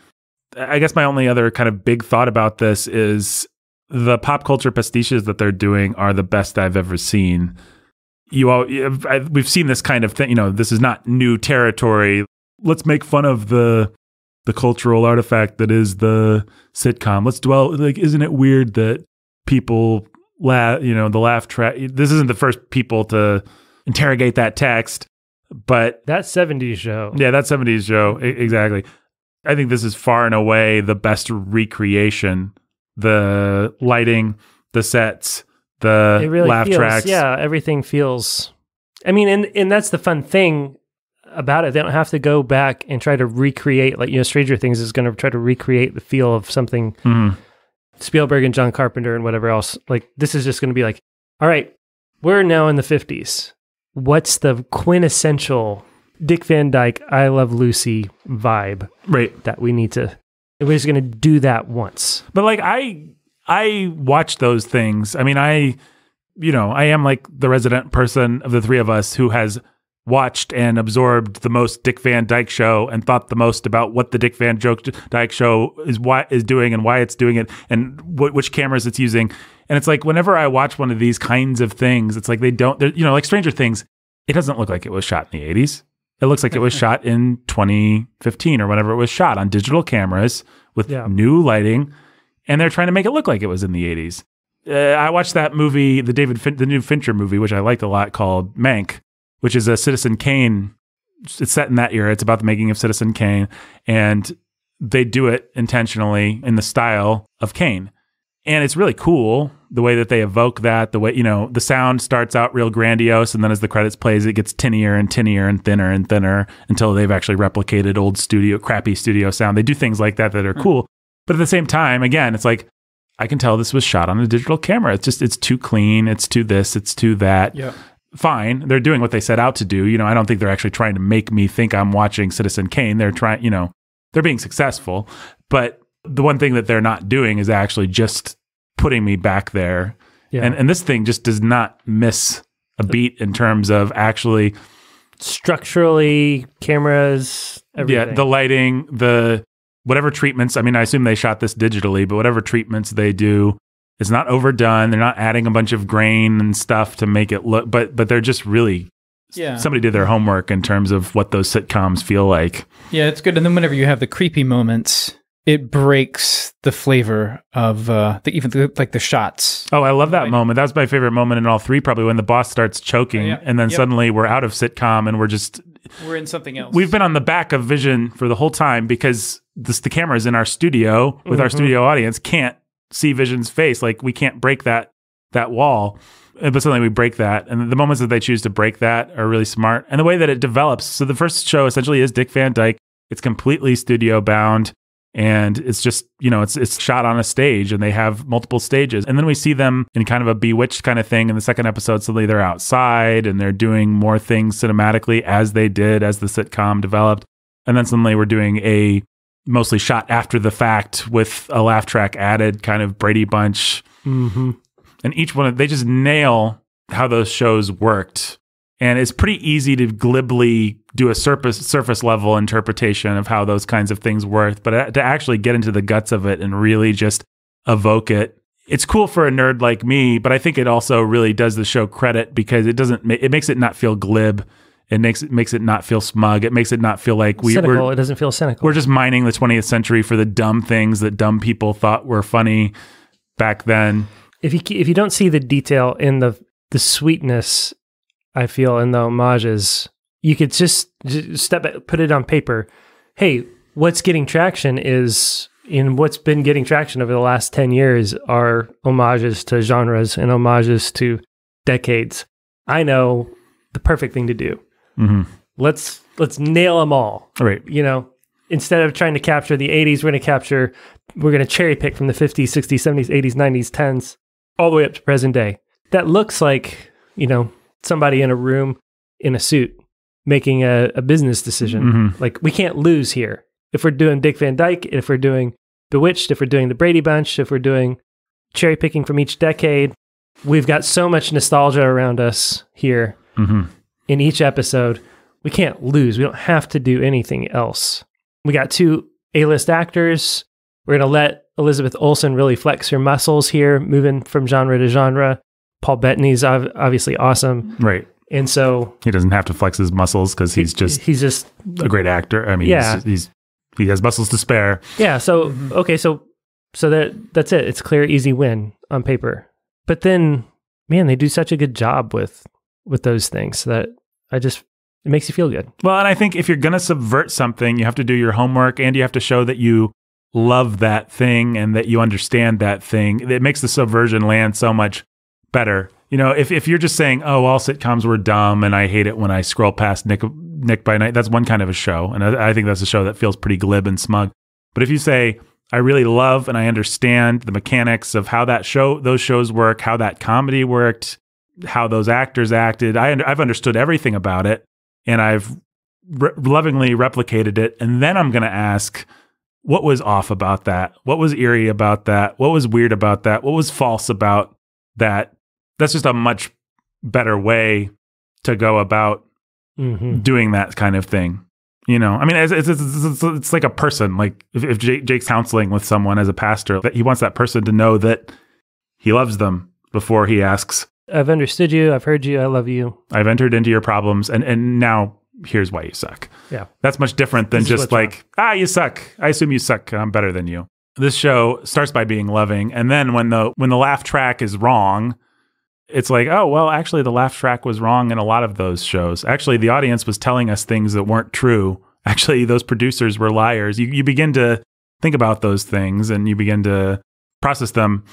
I guess my only other kind of big thought about this is the pop culture pastiches that they're doing are the best I've ever seen. You all, we've seen this kind of thing. You know, this is not new territory. Let's make fun of the the cultural artifact that is the sitcom. Let's dwell. Like, isn't it weird that people laugh? You know, the laugh track. This isn't the first people to interrogate that text, but That 70s show. yeah, that 70s show. E- exactly. I think this is far and away the best recreation. The lighting, the sets, the it really laugh feels, tracks. Yeah, everything feels. I mean, and and that's the fun thing about it. They don't have to go back and try to recreate. Like you know, Stranger Things is going to try to recreate the feel of something Mhm. Spielberg and John Carpenter and whatever else. Like this is just going to be like, all right, we're now in the fifties. What's the quintessential Dick Van Dyke I Love Lucy vibe Right. that we need to? We're just going to do that once. But like I I watch those things. I mean, I you know, I am like the resident person of the three of us who has watched and absorbed the most Dick Van Dyke show and thought the most about what the Dick Van Joke Dyke show is why is doing and why it's doing it and wh- which cameras it's using. And it's like whenever I watch one of these kinds of things, it's like they don't, they're- you know, like Stranger Things. It doesn't look like it was shot in the '80s. It looks like it was shot in 2015 or whenever it was shot on digital cameras with Yeah. new lighting, and they're trying to make it look like it was in the '80s. Uh, I watched that movie, the David, fin- the new Fincher movie, which I liked a lot, called Mank, which is a Citizen Kane. It's set in that era. It's about the making of Citizen Kane, and they do it intentionally in the style of Kane, and it's really cool the way that they evoke that. The way you know the sound starts out real grandiose, and then as the credits plays, it gets tinnier and tinnier and thinner and thinner until they've actually replicated old studio, crappy studio sound. They do things like that that are hmm. cool, but at the same time, again, it's like I can tell this was shot on a digital camera. It's just it's too clean. It's too this. It's too that. Yeah. Fine. They're doing what they set out to do. You know, I don't think they're actually trying to make me think I'm watching Citizen Kane. They're trying, you know, they're being successful. But the one thing that they're not doing is actually just putting me back there. Yeah. And and this thing just does not miss a beat in terms of actually Structurally, cameras, everything. Yeah, the lighting, the whatever treatments. I mean, I assume they shot this digitally, but whatever treatments they do, it's not overdone. They're not adding a bunch of grain and stuff to make it look. But but they're just really Yeah. somebody did their homework in terms of what those sitcoms feel like. Yeah, it's good. And then whenever you have the creepy moments, it breaks the flavor of uh, the, even the, like the shots. Oh, I love that moment. That was my favorite moment in all three. Probably when the boss starts choking, Yeah. and then Yep. suddenly we're out of sitcom, and we're just We're in something else. We've been on the back of Vision for the whole time because this, the cameras in our studio with our Mhm. studio audience can't see Vision's face. Like we can't break that that wall. Uh, But suddenly we break that, and the moments that they choose to break that are really smart. And the way that it develops. So the first show essentially is Dick Van Dyke. It's completely studio bound, and it's just you know it's it's shot on a stage, and they have multiple stages. And then we see them in kind of a bewitched kind of thing. In the second episode, suddenly they're outside and they're doing more things cinematically as they did as the sitcom developed. And then suddenly we're doing a mostly shot after the fact with a laugh track added, kind of Brady Bunch. Hmm and each one of they just nail how those shows worked. And it's pretty easy to glibly do a surface surface level interpretation of how those kinds of things work but to actually get into the guts of it and really just evoke it. It's cool for a nerd like me but i think it also really does the show credit because it doesn't it makes it not feel glib it makes it makes it not feel smug it makes it not feel like we, cynical. we're it doesn't feel cynical. we're just mining the 20th century for the dumb things that dumb people thought were funny back then if you if you don't see the detail in the the sweetness, I feel in the homages, you could just, just step back, put it on paper. Hey, what's getting traction is in what's been getting traction over the last ten years are homages to genres and homages to decades. I know the perfect thing to do. Mm-hmm. Let's let's nail them all right you know, instead of trying to capture the 80s, we're going to capture, we're going to cherry pick from the 50s, 60s, 70s, 80s, 90s, 10s, all the way up to present day. That looks like, you know, somebody in a room in a suit making a, a business decision. Mhm. Like, we can't lose here. If we're doing Dick Van Dyke, if we're doing Bewitched, if we're doing the Brady Bunch, if we're doing cherry picking from each decade, we've got so much nostalgia around us here hmm in each episode. We can't lose. We don't have to do anything else. We got two A-list actors. We're going to let Elizabeth Olsen really flex her muscles here, moving from genre to genre. Paul Bettany's ob- obviously awesome. Right. And so He doesn't have to flex his muscles because he's just he's just a great actor. I mean, Yeah. he's, he's he has muscles to spare. Yeah. So Mm-hmm. okay. So so that that's it. It's clear, easy win on paper. But then, man, they do such a good job with with those things that I just it makes you feel good. Well, and I think if you're going to subvert something, you have to do your homework and you have to show that you love that thing and that you understand that thing. It makes the subversion land so much better. You know, if, if you're just saying, oh, all sitcoms were dumb and I hate it when I scroll past Nick, Nick by Night, that's one kind of a show. And I, I think that's a show that feels pretty glib and smug. But if you say, I really love and I understand the mechanics of how that show, those shows work, how that comedy worked, how those actors acted, I, I've understood everything about it and I've re- lovingly replicated it. And then I'm going to ask, what was off about that? What was eerie about that? What was weird about that? What was false about that? That's just a much better way to go about Mm-hmm. doing that kind of thing. You know, I mean, it's, it's, it's, it's, it's like a person. Like if, if Jake, Jake's counseling with someone as a pastor, that he wants that person to know that he loves them before he asks, I've understood you. I've heard you. I love you. I've entered into your problems and, and now here's why you suck. Yeah. That's much different than This just like, ah, you suck. I assume you suck. I'm better than you. This show starts by being loving. And then when the when the laugh track is wrong, it's like, oh, well, actually the laugh track was wrong in a lot of those shows. Actually, the audience was telling us things that weren't true. Actually, those producers were liars. You you begin to think about those things and you begin to process them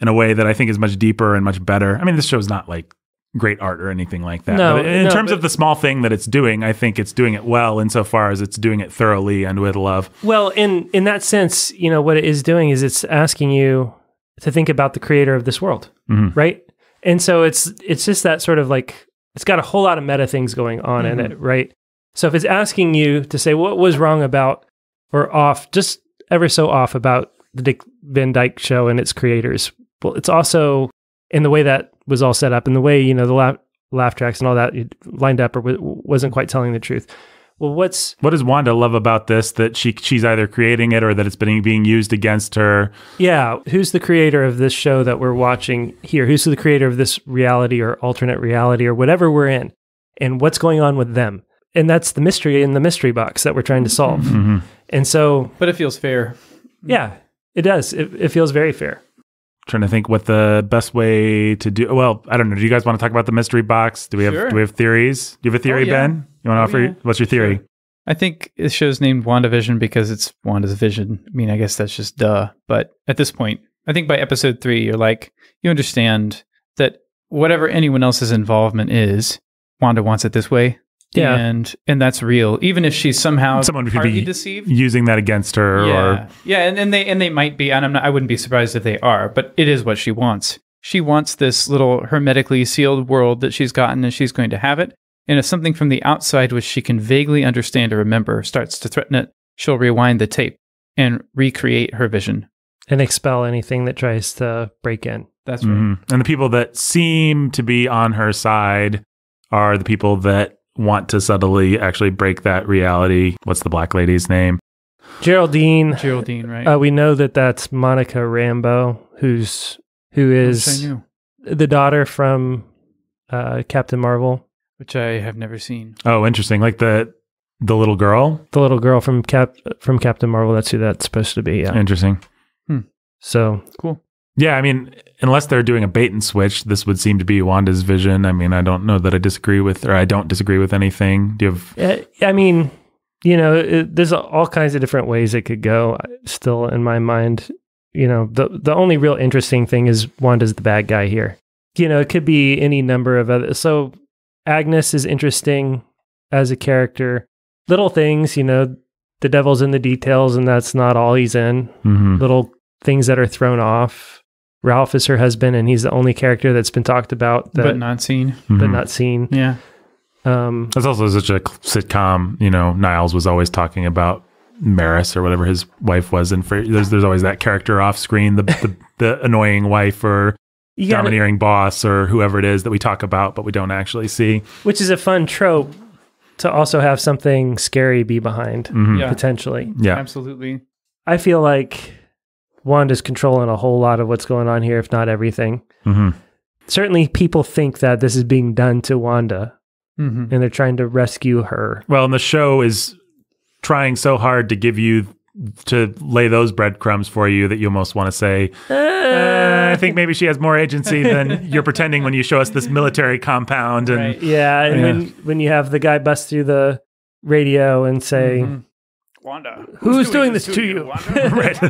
in a way that I think is much deeper and much better. I mean, this show's not like great art or anything like that. No, but in no, terms of the small thing that it's doing, I think it's doing it well insofar as it's doing it thoroughly and with love. Well, in in that sense, you know what it is doing is it's asking you to think about the creator of this world, Mhm. right? And so it's it's just that sort of like it's got a whole lot of meta things going on in it, right? So if it's asking you to say what was wrong about or off, just ever so off about the Dick Van Dyke show and its creators, well, it's also in the way that was all set up, in the way you know the laugh, laugh tracks and all that lined up, or w- wasn't quite telling the truth. Well, what's What does Wanda love about this? That she she's either creating it or that it's been being used against her. Yeah, who's the creator of this show that we're watching here? Who's the creator of this reality or alternate reality or whatever we're in? And what's going on with them? And that's the mystery in the mystery box that we're trying to solve. Mhm. And so, But it feels fair. yeah, it does. It, it feels very fair. Trying to think what the best way to do. Well, I don't know. Do you guys want to talk about the mystery box? Do we have Sure. do we have theories? Do you have a theory, Oh, yeah. Ben? You want to Oh, offer? yeah. What's your theory? Sure. I think this show's named WandaVision because it's Wanda's vision. I mean, I guess that's just duh. But at this point, I think by episode three, you're like, you understand that whatever anyone else's involvement is, Wanda wants it this way. Yeah. And and that's real. Even if she's somehow Someone could be deceived. Using that against her, yeah. or yeah, and, and they and they might be, and I'm not I wouldn't be surprised if they are, but it is what she wants. She wants this little hermetically sealed world that she's gotten and she's going to have it. And if something from the outside which she can vaguely understand or remember starts to threaten it, she'll rewind the tape and recreate her vision. And expel anything that tries to break in. That's right. Mhm. and the people that seem to be on her side are the people that want to subtly actually break that reality. What's the black lady's name? Geraldine, Geraldine, right? uh, we know that that's Monica Rambeau, who's who Which I is knew, the daughter from uh, Captain Marvel, which I have never seen. Oh, interesting. Like the the little girl. the little girl from Cap from Captain Marvel. That's who that's supposed to be. Yeah. Interesting. So Cool. Yeah, I mean, unless they're doing a bait and switch, this would seem to be Wanda's vision. I mean, I don't know that I disagree with, or I don't disagree with anything. Do you have? Uh, I mean, you know, it, there's all kinds of different ways it could go. uh, Still, in my mind, you know, the the only real interesting thing is Wanda's the bad guy here. You know, it could be any number of other. So Agnes is interesting as a character. Little things, you know, the devil's in the details, and that's not all he's in. Mhm. Little things that are thrown off. Ralph is her husband, and he's the only character that's been talked about that, but not seen. but Mhm. not seen. Yeah. Um, That's also such a sitcom. You know, Niles was always talking about Maris or whatever his wife was, and for, there's there's always that character off screen, the the, the annoying wife or You gotta- domineering boss or whoever it is that we talk about, but we don't actually see. which is a fun trope to also have something scary be behind Mhm. Yeah. potentially. Yeah. Absolutely. I feel like Wanda's controlling a whole lot of what's going on here, if not everything. hmm Certainly, people think that this is being done to Wanda, Mm-hmm. and they're trying to rescue her. Well, and the show is trying so hard to give you to lay those breadcrumbs for you that you almost want to say, uh, I think maybe she has more agency than you're pretending when you show us this military compound. And Right. Yeah, and Yeah. when when you have the guy bust through the radio and say, Mhm. Wanda. "Who's, doing, this to you?" Right.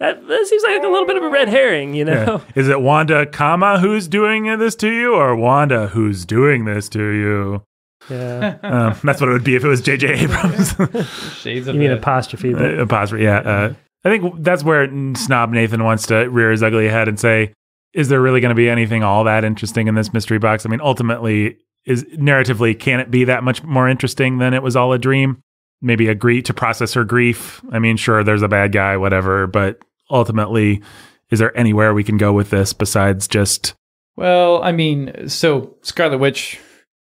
That, that seems like a little bit of a red herring, you know. Yeah. Is it Wanda, comma, who's doing this to you, or Wanda, who's doing this to you? Yeah, Um, that's what it would be if it was J.J. Abrams. Shades of you mean red. apostrophe? But Uh, apostrophe, yeah. Uh, I think that's where Snob Nathan wants to rear his ugly head and say, "Is there really going to be anything all that interesting in this mystery box?" I mean, ultimately, is narratively, can it be that much more interesting than it was all a dream? Maybe agree to process her grief. I mean, sure, there's a bad guy, whatever, but ultimately, is there anywhere we can go with this besides just Well, I mean, so Scarlet Witch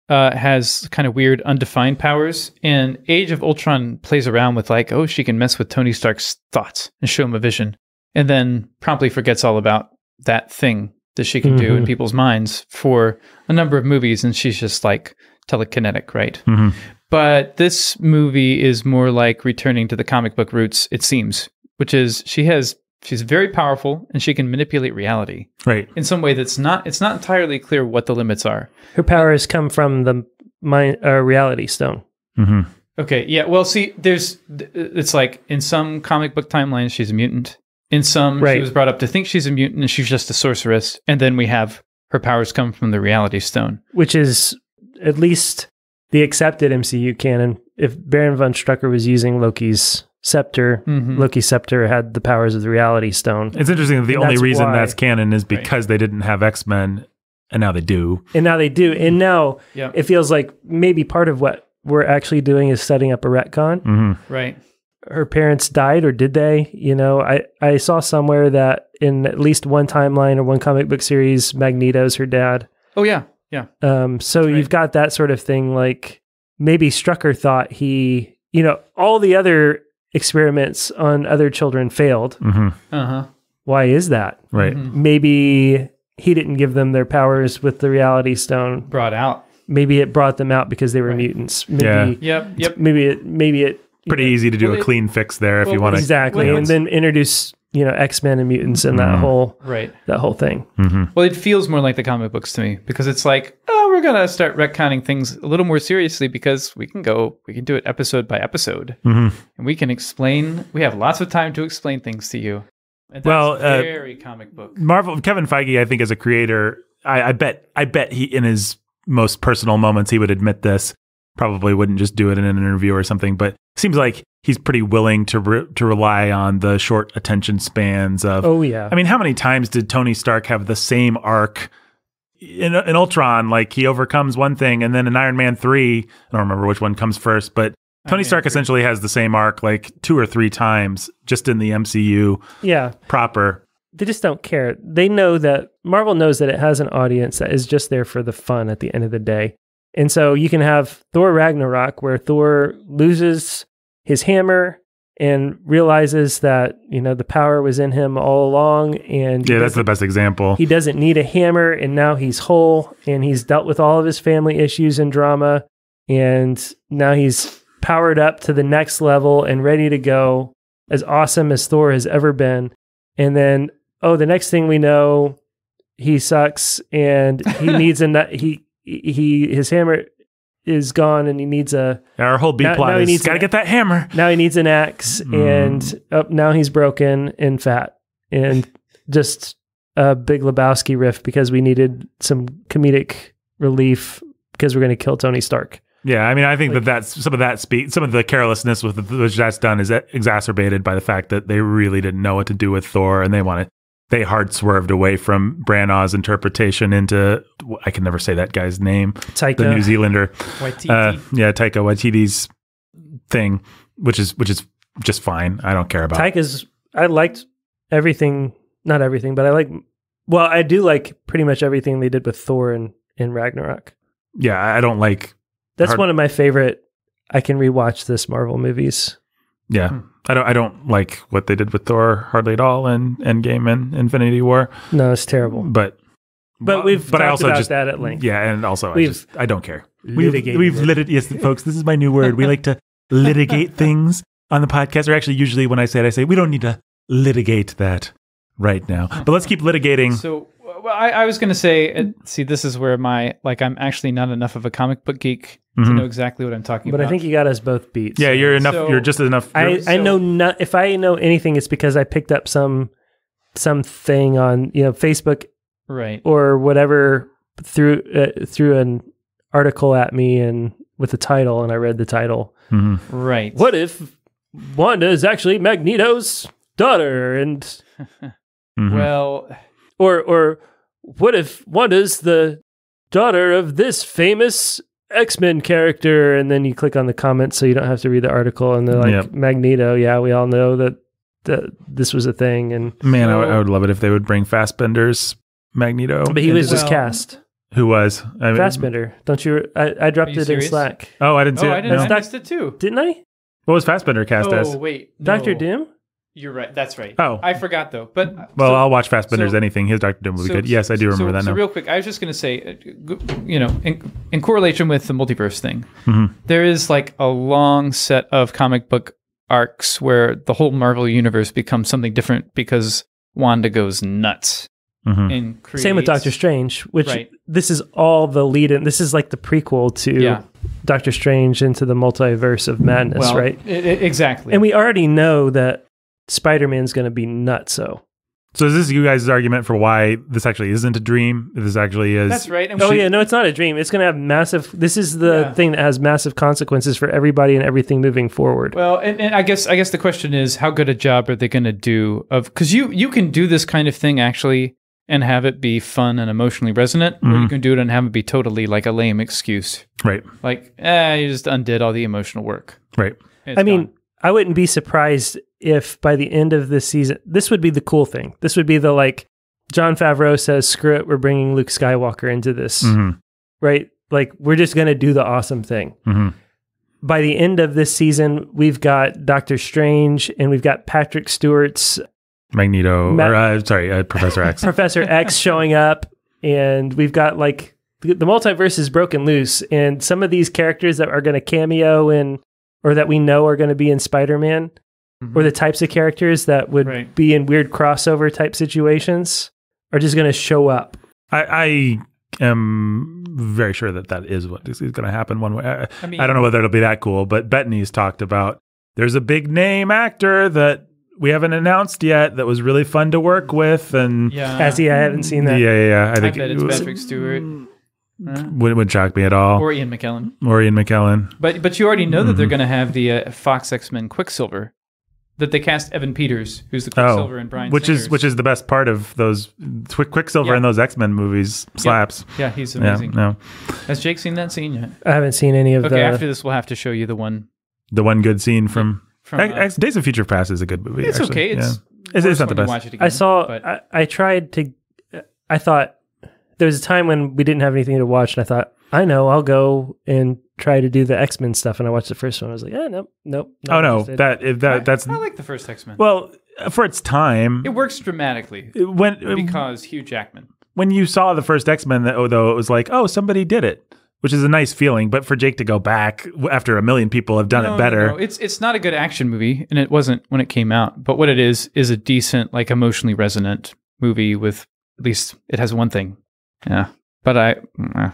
uh, has kind of weird, undefined powers, and Age of Ultron plays around with like, oh, she can mess with Tony Stark's thoughts and show him a vision, and then promptly forgets all about that thing that she can do in Mhm. people's minds for a number of movies, and she's just like telekinetic, right? Mhm. But this movie is more like returning to the comic book roots, it seems, which is she has she's very powerful and she can manipulate reality right? in some way that's not it's not entirely clear what the limits are. her powers come from the mind, uh, reality stone. hmm Okay, yeah. Well, see, there's it's like in some comic book timelines she's a mutant. In some she was brought up to think she's a mutant and she's just a sorceress. And then we have her powers come from the reality stone. which is at least the accepted MCU canon. If Baron von Strucker was using Loki's scepter, Mhm. Loki's scepter had the powers of the Reality Stone, It's interesting that the And only that's reason why- that's canon is because they didn't have X Men, and now they do. and now they do. And now Yeah. it feels like maybe part of what we're actually doing is setting up a retcon. hmm Right. Her parents died, or did they? You know, I I saw somewhere that in at least one timeline or one comic book series, Magneto's her dad. Oh yeah. Yeah. Um, so right. you've got that sort of thing. Like maybe Strucker thought he, you know, all the other experiments on other children failed. hmm Uh-huh. Why is that? Right. Mhm. Maybe he didn't give them their powers with the Reality Stone. Brought out. Maybe it brought them out because they were Right. mutants. Maybe, Yeah. Yep. Yep. maybe it, maybe it. Pretty easy to do Well, a it- clean fix there if well, you want to. exactly, well, and then introduce you know X Men and mutants and that Mhm. whole Right. that whole thing. hmm Well, it feels more like the comic books to me because it's like, oh, we're gonna start retconning things a little more seriously because we can go, we can do it episode by episode, hmm and we can explain. We have lots of time to explain things to you. That's Well, uh, very comic book. Marvel Kevin Feige, I think, as a creator, I, I bet I bet he in his most personal moments he would admit this. Probably wouldn't just do it in an interview or something, but seems like he's pretty willing to re- to rely on the short attention spans of. Oh yeah, I mean, how many times did Tony Stark have the same arc in, in Ultron? Like he overcomes one thing, and then in Iron Man three, I don't remember which one comes first, but Tony Stark 3. essentially has the same arc like two or three times just in the MCU yeah. proper. they just don't care. They know that Marvel knows that it has an audience that is just there for the fun at the end of the day. And so you can have Thor Ragnarok where Thor loses his hammer and realizes that, you know, the power was in him all along and Yeah, that's the best example. he doesn't need a hammer and now he's whole and he's dealt with all of his family issues and drama and now he's powered up to the next level and ready to go as awesome as Thor has ever been and then oh the next thing we know he sucks and he needs a he he his hammer is gone and he needs a Our whole B Now- plot now he is needs got to get that hammer. now he needs an axe Mm. and oh, now he's broken and fat and just a big Lebowski riff because we needed some comedic relief because we're going to kill Tony Stark. Yeah, I mean, I think Like- that that's some of that speak, some of the carelessness with which that's done is exacerbated by the fact that they really didn't know what to do with Thor, and they wanted they hard swerved away from Branagh's interpretation into I can never say that guy's name, Taika. the New Zealander, Waititi. uh, yeah, Taika Waititi's thing, which is which is just fine. I don't care about. Taika's. I liked everything, not everything, but I like Well, I do like pretty much everything they did with Thor and in Ragnarok. Yeah, I don't like. That's Hard- one of my favorite. I can rewatch this Marvel movies. Yeah, Hmm. I don't. I don't like what they did with Thor hardly at all in Endgame and Infinity War. No, it's terrible. But But we've but I also about just that at length. yeah, and also I We've just I don't care. litigated We've, we've it. litit- yes, folks. This is my new word. We like to litigate things on the podcast, or actually, usually when I say it, I say we don't need to litigate that right now. But let's keep litigating. So, well, I, I was going to say, uh, see, this is where my like I'm actually not enough of a comic book geek to Mhm. know exactly what I'm talking But about. But I think you got us both beat. Yeah, you're enough. So- you're just enough. I, you're- I So- know not if I know anything, it's because I picked up some something on you know Facebook right. or whatever through uh, through an article at me and with the title, and I read the title. Mhm. Right. What if Wanda is actually Magneto's daughter, and Mhm. Well, or or what if Wanda's the daughter of this famous X Men character? And then you click on the comments so you don't have to read the article, and they're like Yep. Magneto. Yeah, we all know that that this was a thing, and man, I would- So- I would love it if they would bring Fassbender's Magneto. but he was just Well- cast. Who was? I mean- Fassbender, don't you? I, I dropped you it serious? in Slack, Oh, I didn't see oh, it. I didn't. No. I missed it too. didn't I? What was Fassbender cast oh, as? wait, Doctor. Doom. You're right. That's right. Oh. I forgot though. But Well, so- I'll watch Fassbender's so- anything. His Doctor Doom will be so- good. Yes, I do remember so, that so now. real quick, I was just going to say, uh, you know, in, in correlation with the multiverse thing, Mhm. there is like a long set of comic book arcs where the whole Marvel universe becomes something different because Wanda goes nuts Mhm. and creates. Same with Doctor Strange, which Right. this is all the lead in. This is like the prequel to Yeah. Doctor Strange into the multiverse of madness, Well, right? i- i- exactly. And we already know that Spider Man's going to be nuts. So, So is this you guys' argument for why this actually isn't a dream? This actually is. That's right. And oh we- yeah, no, it's not a dream. It's going to have massive. This is the Yeah. thing that has massive consequences for everybody and everything moving forward. Well, and, and I guess I guess the question is, how good a job are they going to do of? Because you you can do this kind of thing actually and have it be fun and emotionally resonant, or you Mhm. can do it and have it be totally like a lame excuse, Right. like eh, you just undid all the emotional work. Right. It's I mean, gone. I wouldn't be surprised if by the end of this season, this would be the cool thing. This would be the like Jon Favreau says, "Screw it, we're bringing Luke Skywalker into this." hmm right? Like we're just going to do the awesome thing. hmm By the end of this season, we've got Doctor Strange and we've got Patrick Stewart's Magneto. Ma- or, uh, sorry, uh, Professor X. Professor X showing up, and we've got like the, the multiverse is broken loose, and some of these characters that are going to cameo in or that we know are going to be in Spider Man, mm-hmm. or the types of characters that would Right. be in weird crossover type situations are just going to show up. I, I am very sure that that is what is going to happen one way. I, I mean, I don't know whether it'll be that cool, but Bettany's talked about there's a big name actor that we haven't announced yet that was really fun to work with, and Yeah, As he, I haven't seen that. yeah, yeah. I I think bet it it's was- Patrick Stewart Uh, wouldn't, wouldn't shock me at all. Or, or Ian McKellen. Or Ian McKellen. But but you already know that they're Mhm. going to have the uh, Fox X Men Quicksilver. That they cast Evan Peters, who's the Quicksilver and Brian. Oh, which is which is the best part of those Quick Quicksilver Yeah. in those X Men movies slaps. yeah, he's Yeah, amazing. no, Has Jake seen that scene yet? I haven't seen any of Okay, the. after this, we'll have to show you the one the one good scene from, from. Uh, X- Days of Future Past is a good movie. it's actually. okay. It's yeah. It's, it's not the best. Watch it again, I saw. but I, I tried to. I thought there was a time when we didn't have anything to watch, and I thought, I know, I'll go and try to do the X Men stuff. And I watched the first one. I was like, yeah, nope, nope. Oh no, interested. that if that I- that's I like the first X Men. well uh, for its time. it works dramatically when um, because Hugh Jackman. when you saw the first X Men, that oh, though it was like, oh, somebody did it, which is a nice feeling. But for Jake to go back after a million people have done No, it no, better, no. It's it's not a good action movie, and it wasn't when it came out. But what it is is a decent, like emotionally resonant movie with at least it has one thing. Yeah, but I. eh.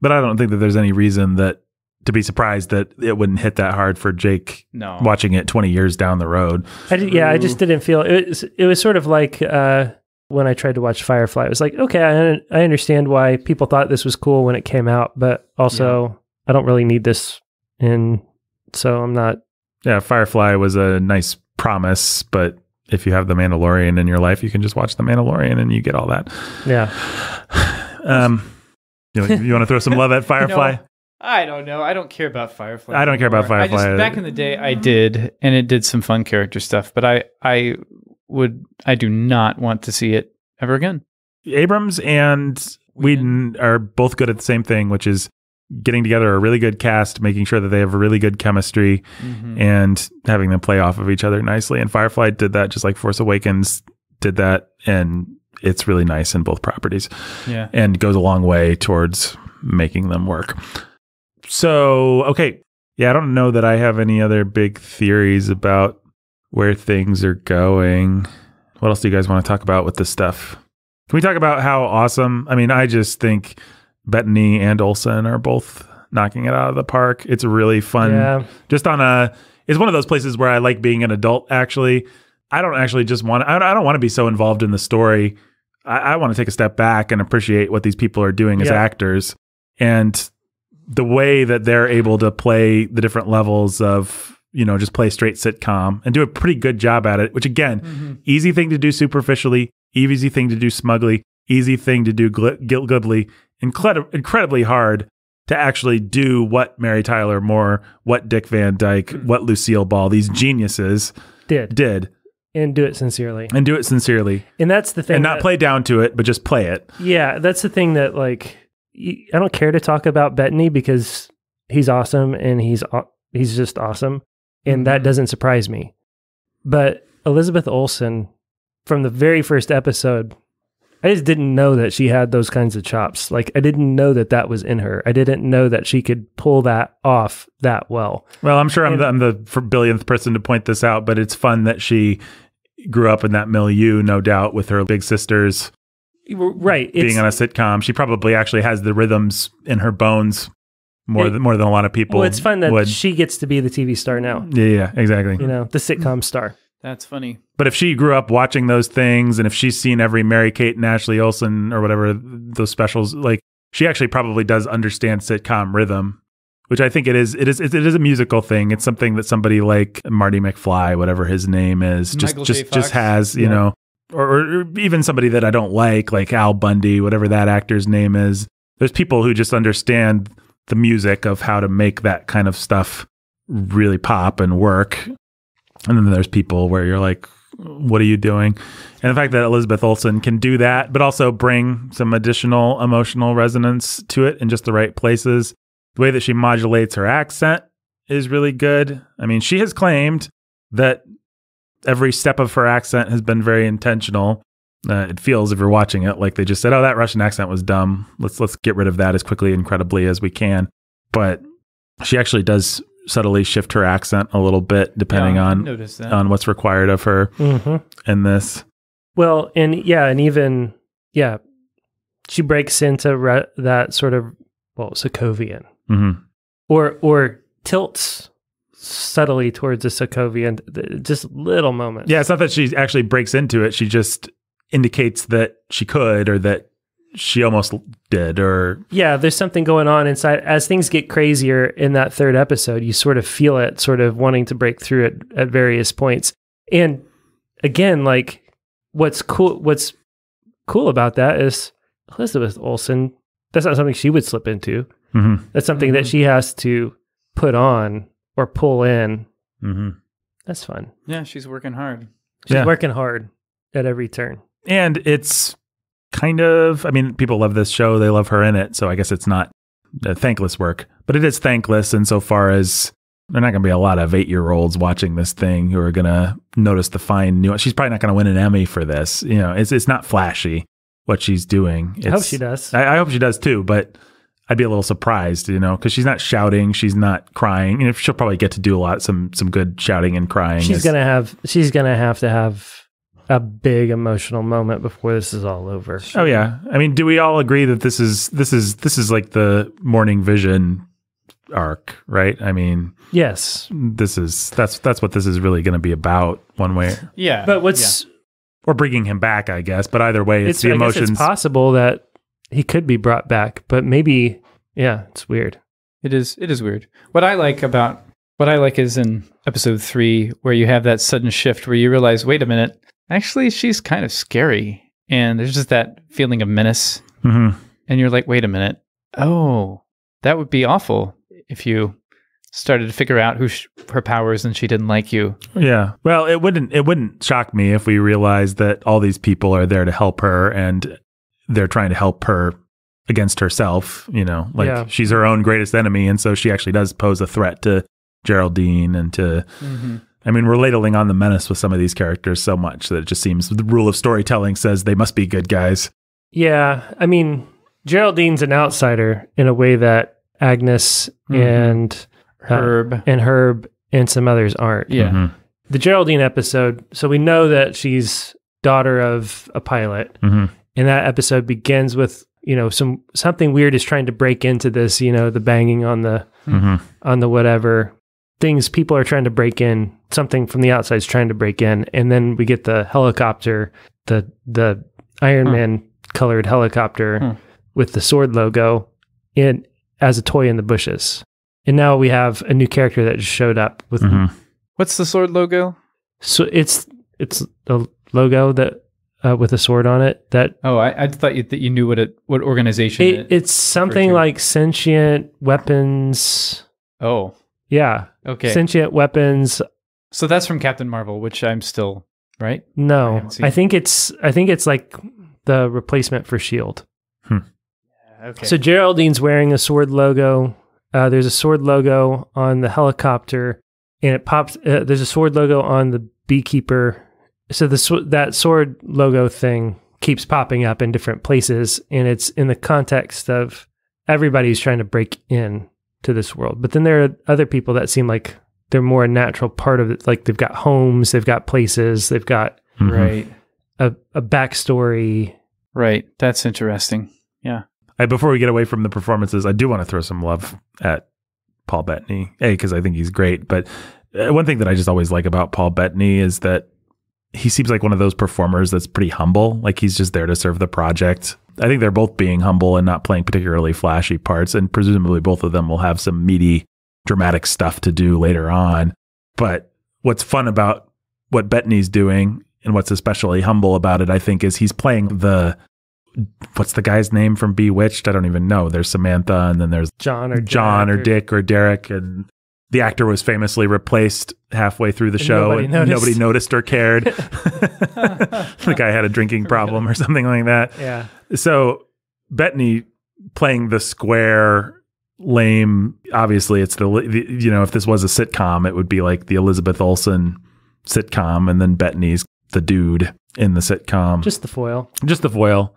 but I don't think that there's any reason that to be surprised that it wouldn't hit that hard for Jake No. watching it 20 years down the road. I did, yeah, I just didn't feel it. Was, it was sort of like uh, when I tried to watch Firefly. It was like, okay, I, I understand why people thought this was cool when it came out, but also I don't really need this, and so I'm not. Yeah, Firefly was a nice promise, but if you have the Mandalorian in your life, you can just watch the Mandalorian and you get all that. Yeah, Um, you, you want to throw some love at Firefly? I don't know. I don't care about Firefly. I don't care about anymore. I Firefly. just, back in the day, I did, and it did some fun character stuff. But I, I would, I do not want to see it ever again. Abrams and Whedon are both good at the same thing, which is getting together a really good cast, making sure that they have a really good chemistry, Mhm. and having them play off of each other nicely. And Firefly did that, just like Force Awakens did that, and it's really nice in both properties yeah. and goes a long way towards making them work. So, okay. Yeah, I don't know that I have any other big theories about where things are going. What else do you guys want to talk about with this stuff? Can we talk about how awesome? I mean, I just think Bettany and Olsen are both knocking it out of the park. It's really fun. Yeah. Just on a, it's one of those places where I like being an adult. Actually, I don't actually just want. I don't, I don't want to be so involved in the story. I, I want to take a step back and appreciate what these people are doing as actors and the way that they're able to play the different levels of you know just play straight sitcom and do a pretty good job at it which again Mm-hmm. easy thing to do superficially easy thing to do smugly easy thing to do gl- gil- incredi- incredibly hard to actually do what mary tyler moore what dick van dyke what lucille ball these geniuses Did did and do it sincerely. and do it sincerely And that's the thing. and not that- play down to it but just play it Yeah, that's the thing that like I don't care to talk about Bettany because he's awesome and he's he's just awesome, and that Mhm. doesn't surprise me. But Elizabeth Olsen, from the very first episode, I just didn't know that she had those kinds of chops. Like I didn't know that that was in her. I didn't know that she could pull that off that well. Well, I'm sure I'm the, I'm the billionth person to point this out, but it's fun that she grew up in that milieu, no doubt, with her big sisters Right. Being on a sitcom. She probably actually has the rhythms in her bones more It- than more than a lot of people. well, it's fun that would. she gets to be the TV star now. yeah, yeah, exactly. You know, the sitcom star. That's funny. But if she grew up watching those things, and if she's seen every Mary Kate and Ashley Olsen or whatever those specials, like she actually probably does understand sitcom rhythm, which I think it is. It is. It is a musical thing. It's something that somebody like Marty McFly, whatever his name is, just Michael just just has. You Yeah. know, or, or even somebody that I don't like, like Al Bundy, whatever that actor's name is. There's people who just understand the music of how to make that kind of stuff really pop and work. And then there's people where you're like, what are you doing? And the fact that Elizabeth Olsen can do that, but also bring some additional emotional resonance to it in just the right places. The way that she modulates her accent is really good. I mean, she has claimed that every step of her accent has been very intentional. Uh, it feels, if you're watching it, like they just said, "Oh, that Russian accent was dumb. Let's let's get rid of that as quickly and credibly as we can." But she actually does subtly shift her accent a little bit depending Yeah, on on what's required of her Mm-hmm. in this. Well, and yeah, and even yeah, she breaks into re- that sort of well, Sokovian, hmm or or tilts subtly towards a Sokovian, th- just little moments. Yeah, it's not that she actually breaks into it. She just indicates that she could or that she almost did or yeah. There's something going on inside. As things get crazier in that third episode, you sort of feel it, sort of wanting to break through it at various points. And again, like what's cool, what's cool about that is Elizabeth Olsen. That's not something she would slip into. Mhm. That's something that Mhm. she has to put on or pull in. Mhm. That's fun. yeah, she's working hard. She's Yeah. working hard at every turn. and it's kind of I mean, people love this show, they love her in it, so I guess it's not thankless work, but it is thankless insofar as there are not going to be a lot of eight year olds watching this thing who are going to notice the fine nuance. She's probably not going to win an Emmy for this. You know, it's it's not flashy what she's doing. I hope she does. I, I hope she does too, but I'd be a little surprised, you know, because she's not shouting, she's not crying. You know, she'll probably get to do a lot, some some good shouting and crying. she's as- gonna have. She's gonna have to have a big emotional moment before this is all over. Oh yeah, I mean, do we all agree that this is this is this is like the mourning vision arc, right? I mean, Yes, this is that's that's what this is really going to be about, one way Yeah, but what's or bringing him back, I guess. But either way, it's, it's, the I emotions. it's possible that he could be brought back, but maybe yeah, it's weird. It is. It is weird. What I like about what I like is in episode three where you have that sudden shift where you realize, wait a minute, actually she's kind of scary, and there's just that feeling of menace, Mhm. and you're like, wait a minute, oh, that would be awful if you started to figure out who sh- her powers and she didn't like you. Yeah. Well, it wouldn't it wouldn't shock me if we realized that all these people are there to help her and they're trying to help her against herself. You know, like Yeah. she's her own greatest enemy, and so she actually does pose a threat to Geraldine and to. Mm-hmm. I mean, we're ladling on the menace with some of these characters so much that it just seems the rule of storytelling says they must be good guys. Yeah, I mean, Geraldine's an outsider in a way that Agnes Mhm. and uh, Herb. and Herb and some others aren't. Yeah. Mhm. The Geraldine episode, so we know that she's daughter of a pilot, Mhm. and that episode begins with you know some something weird is trying to break into this. You know, the banging on the Mhm. on the whatever things people are trying to break in. Something from the outside is trying to break in, and then we get the helicopter, the the Iron Huh. Man colored helicopter Hmm. with the sword logo in as a toy in the bushes. And now we have a new character that just showed up with Mhm. What's the sword logo? so it's it's the logo that uh, with a sword on it that Oh, I, I thought you, that you knew what it what organization it, it, it's something like sentient weapons. Oh, Yeah, okay. sentient weapons. so that's from Captain Marvel, which I'm still right. No, haven't I think it's I think it's like the replacement for Shield. Okay. So Geraldine's wearing a sword logo. Uh, there's a sword logo on the helicopter, and it pops. Uh, there's a sword logo on the beekeeper. So the sw- that sword logo thing keeps popping up in different places, and it's in the context of everybody's trying to break in to this world. But then there are other people that seem like they're more a natural part of it. Like they've got homes, they've got places, they've got Mhm. right, a, a backstory. right. That's interesting. Yeah. I, before we get away from the performances, I do want to throw some love at Paul Bettany. A, because I think he's great. But uh, one thing that I just always like about Paul Bettany is that he seems like one of those performers that's pretty humble. Like he's just there to serve the project. I think they're both being humble and not playing particularly flashy parts. And presumably both of them will have some meaty, dramatic stuff to do later on. But what's fun about what Bettany's doing and what's especially humble about it, I think, is he's playing the what's the guy's name from Bewitched? I don't even know. There's Samantha, and then there's John or John or Dick or Derek, and the actor was famously replaced halfway through the And show, nobody and noticed. nobody noticed or cared. the guy had a drinking problem or something like that. Yeah. So Bettany playing the square lame. Obviously, it's the, the you know if this was a sitcom, it would be like the Elizabeth Olsen sitcom, and then Bettany's the dude in the sitcom Just the foil. just the foil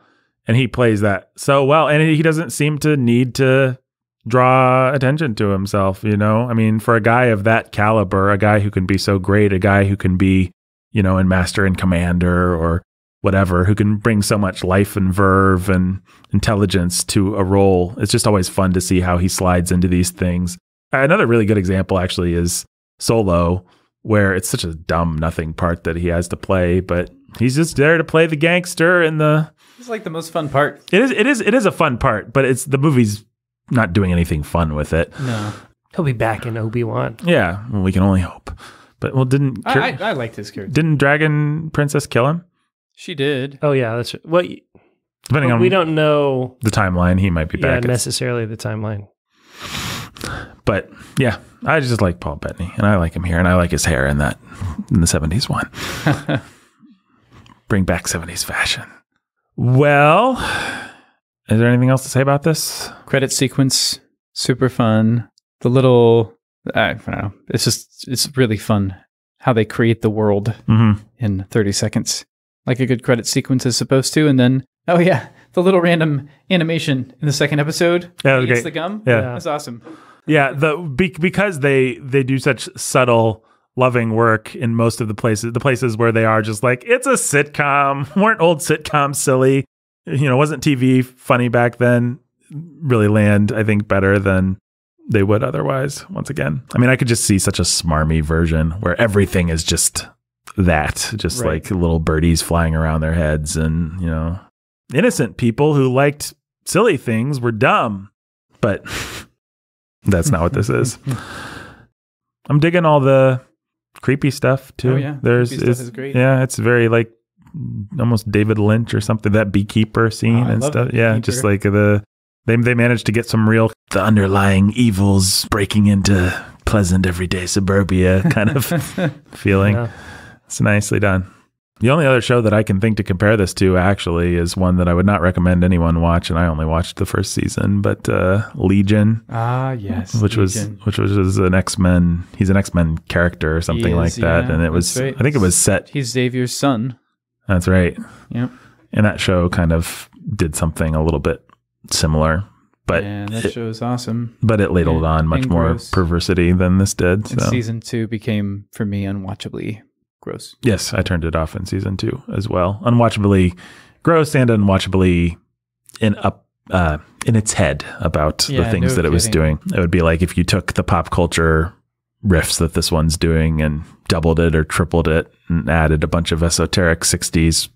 and he plays that so well and he doesn't seem to need to draw attention to himself you know i mean for a guy of that caliber a guy who can be so great a guy who can be you know in master and commander or whatever who can bring so much life and verve and intelligence to a role it's just always fun to see how he slides into these things another really good example actually is solo where it's such a dumb nothing part that he has to play but he's just there to play the gangster and the It's like the most fun part. it is it is it is a fun part, but it's the movie's not doing anything fun with it. No, He'll be back in Obi Wan. Yeah, well, we can only hope. But well, didn't I, I, I liked his character. didn't Dragon Princess kill him? She did. Oh yeah, that's well. y- Depending on we don't know the timeline, he might be back. at- necessarily the timeline. but yeah, I just like Paul Bettany, and I like him here, and I like his hair in that in the seventies one. Bring back seventies fashion. Well, is there anything else to say about this? Credit sequence, super fun. The little, I don't know. It's just, it's really fun how they create the world Mm-hmm. in 30 seconds, like a good credit sequence is supposed to. And then, oh yeah, the little random animation in the second episode. Yeah, that was eats great. the gum. Yeah. that's awesome. Yeah, the be, because they they do such subtle loving work in most of the places the places where they are just like it's a sitcom weren't old sitcoms silly you know wasn't tv funny back then really land i think better than they would otherwise once again i mean i could just see such a smarmy version where everything is just that just Right. like little birdies flying around their heads and you know innocent people who liked silly things were dumb but that's not what this is i'm digging all the creepy stuff too Oh, yeah. there's Creepy stuff it's- is great. yeah it's very like almost david lynch or something that beekeeper scene Oh, and stuff yeah Beekeeper. just like the they, they managed to get some real the underlying evils breaking into pleasant everyday suburbia kind of feeling Yeah. it's nicely done The only other show that I can think to compare this to actually is one that I would not recommend anyone watch, and I only watched the first season, but uh, Legion, Ah, yes. which was which was an X Men. He's an X Men character or something He like that, yeah, and it was right. I think it was set. He's Xavier's son. That's right. Yep. And that show kind of did something a little bit similar, but that it, show is awesome. but it ladled and- on much more gross. perversity than this did. And So season two became, for me, unwatchably gross. yes, I turned it off in season two as well. Unwatchably gross and unwatchably in up uh, in its head about the things no that it was doing. It would be like if you took the pop culture riffs that this one's doing and doubled it or tripled it and added a bunch of esoteric 60s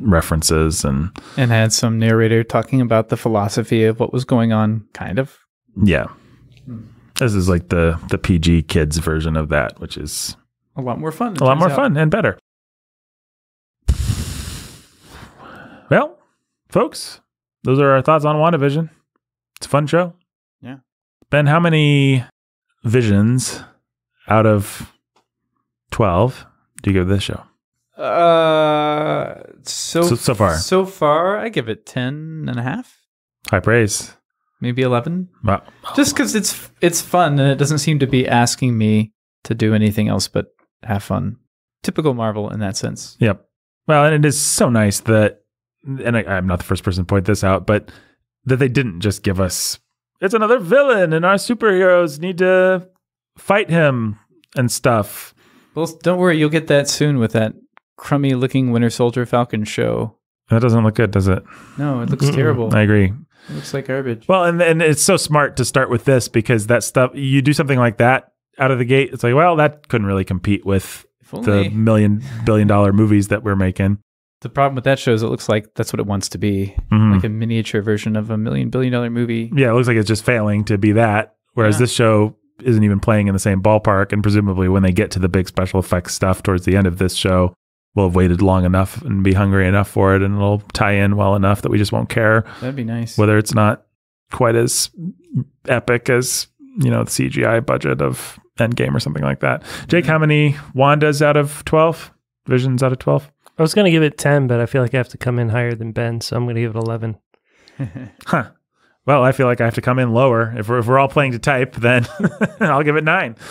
references and And had some narrator talking about the philosophy of what was going on, kind of. yeah. This is like the the PG kids version of that, which is A lot more fun. a lot more out. fun and better. Well, folks, those are our thoughts on WandaVision. It's a fun show. Yeah. Ben, how many visions out of 12 do you give this show? Uh, so, So- so far. So far, I give it 10 and a half, High praise. maybe 11. Wow. Just because it's it's fun and it doesn't seem to be asking me to do anything else but have fun. Typical Marvel in that sense. Yep. Well, and it is so nice that, and I, I'm not the first person to point this out, but that they didn't just give us, it's another villain and our superheroes need to fight him and stuff. Well, don't worry, you'll get that soon with that crummy looking Winter Soldier Falcon show. That doesn't look good, does it? No, it looks Mm-mm. terrible. I agree. It looks like garbage. Well, and and it's so smart to start with this because that stuff you do something like that out of the gate. It's like, well, that couldn't really compete with the million billion dollar movies that we're making. The problem with that show is it looks like that's what it wants to be, Mhm. like a miniature version of a million billion dollar movie. yeah, it looks like it's just failing to be that. Whereas Yeah. this show isn't even playing in the same ballpark, and presumably when they get to the big special effects stuff towards the end of this show, we'll have waited long enough and be hungry enough for it, and it'll tie in well enough that we just won't care That'd be nice. whether it's not quite as epic as you know the CGI budget of Endgame or something like that. Jake, how many Wandas out of twelve? Visions out of twelve? I was going to give it 10, but I feel like I have to come in higher than Ben, so I'm going to give it 11. Huh. Well, I feel like I have to come in lower. If we're, if we're all playing to type, then I'll give it nine.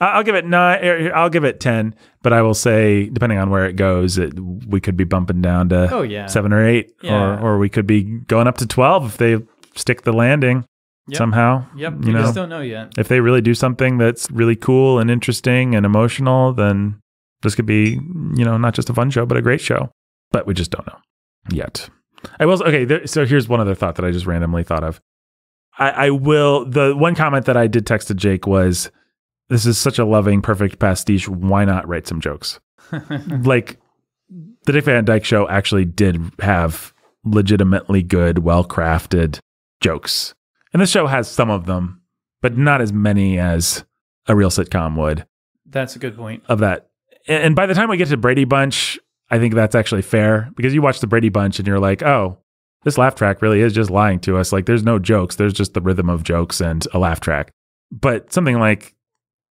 I'll give it nine. er, I'll give it ten. But I will say, depending on where it goes, it, we could be bumping down to oh yeah. seven or eight, Yeah. or or we could be going up to twelve if they stick the landing Yep. somehow. Yep. you You know. just don't know yet. if they really do something that's really cool and interesting and emotional, then this could be, you know, not just a fun show, but a great show. But we just don't know yet. I will. Okay, there, so here's one other thought that I just randomly thought of. I, I will. The one comment that I did text to Jake was, "This is such a loving, perfect pastiche. Why not write some jokes?" like the Dick Van Dyke Show actually did have legitimately good, well crafted jokes, and this show has some of them, but not as many as a real sitcom would That's a good point. of that. And, and by the time we get to Brady Bunch, I think that's actually fair because you watch the Brady Bunch and you're like, oh, this laugh track really is just lying to us. Like, there's no jokes. There's just the rhythm of jokes and a laugh track. But something like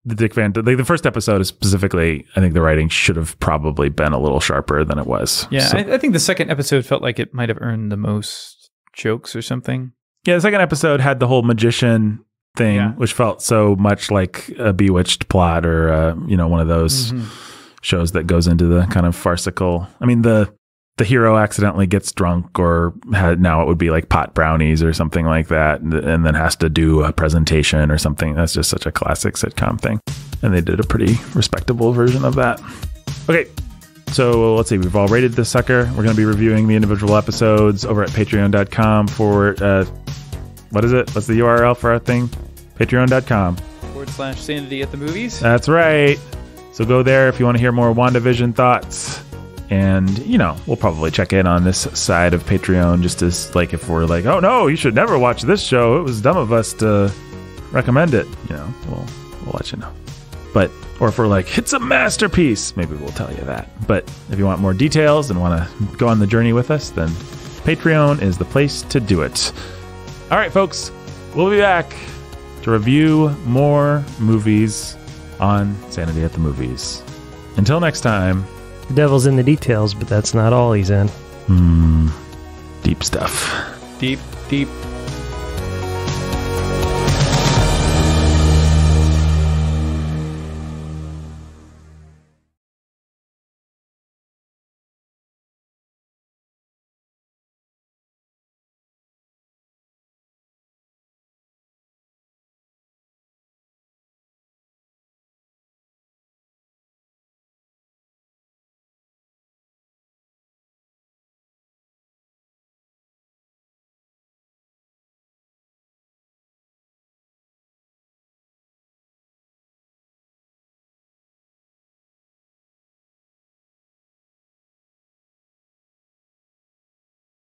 the Dick Van, like the first episode is specifically, I think the writing should have probably been a little sharper than it was. Yeah, So- I, I think the second episode felt like it might have earned the most jokes or something. yeah. The second episode had the whole magician thing, Yeah. which felt so much like a Bewitched plot or uh, you know one of those. Mhm. Shows that goes into the kind of farcical. I mean, the the hero accidentally gets drunk, or had, now it would be like pot brownies or something like that, and, and then has to do a presentation or something. That's just such a classic sitcom thing, and they did a pretty respectable version of that. Okay. So let's see. We've all rated this sucker. We're going to be reviewing the individual episodes over at patreon.com for, uh, what is it? What's the URL for our thing? Patreon.com. Forward slash sanity at the movies. That's right. So go there if you want to hear more WandaVision thoughts. And, you know, we'll probably check in on this side of Patreon just as, like, if we're like, oh no, you should never watch this show. It was dumb of us to recommend it. You know, we'll, we'll let you know. But, or if we're like, it's a masterpiece, maybe we'll tell you that. But if you want more details and want to go on the journey with us, then Patreon is the place to do it. All right, folks, we'll be back to review more movies on Sanity at the Movies. Until next time, The devil's in the details, but that's not all he's in. Hmm. Deep stuff. Deep, deep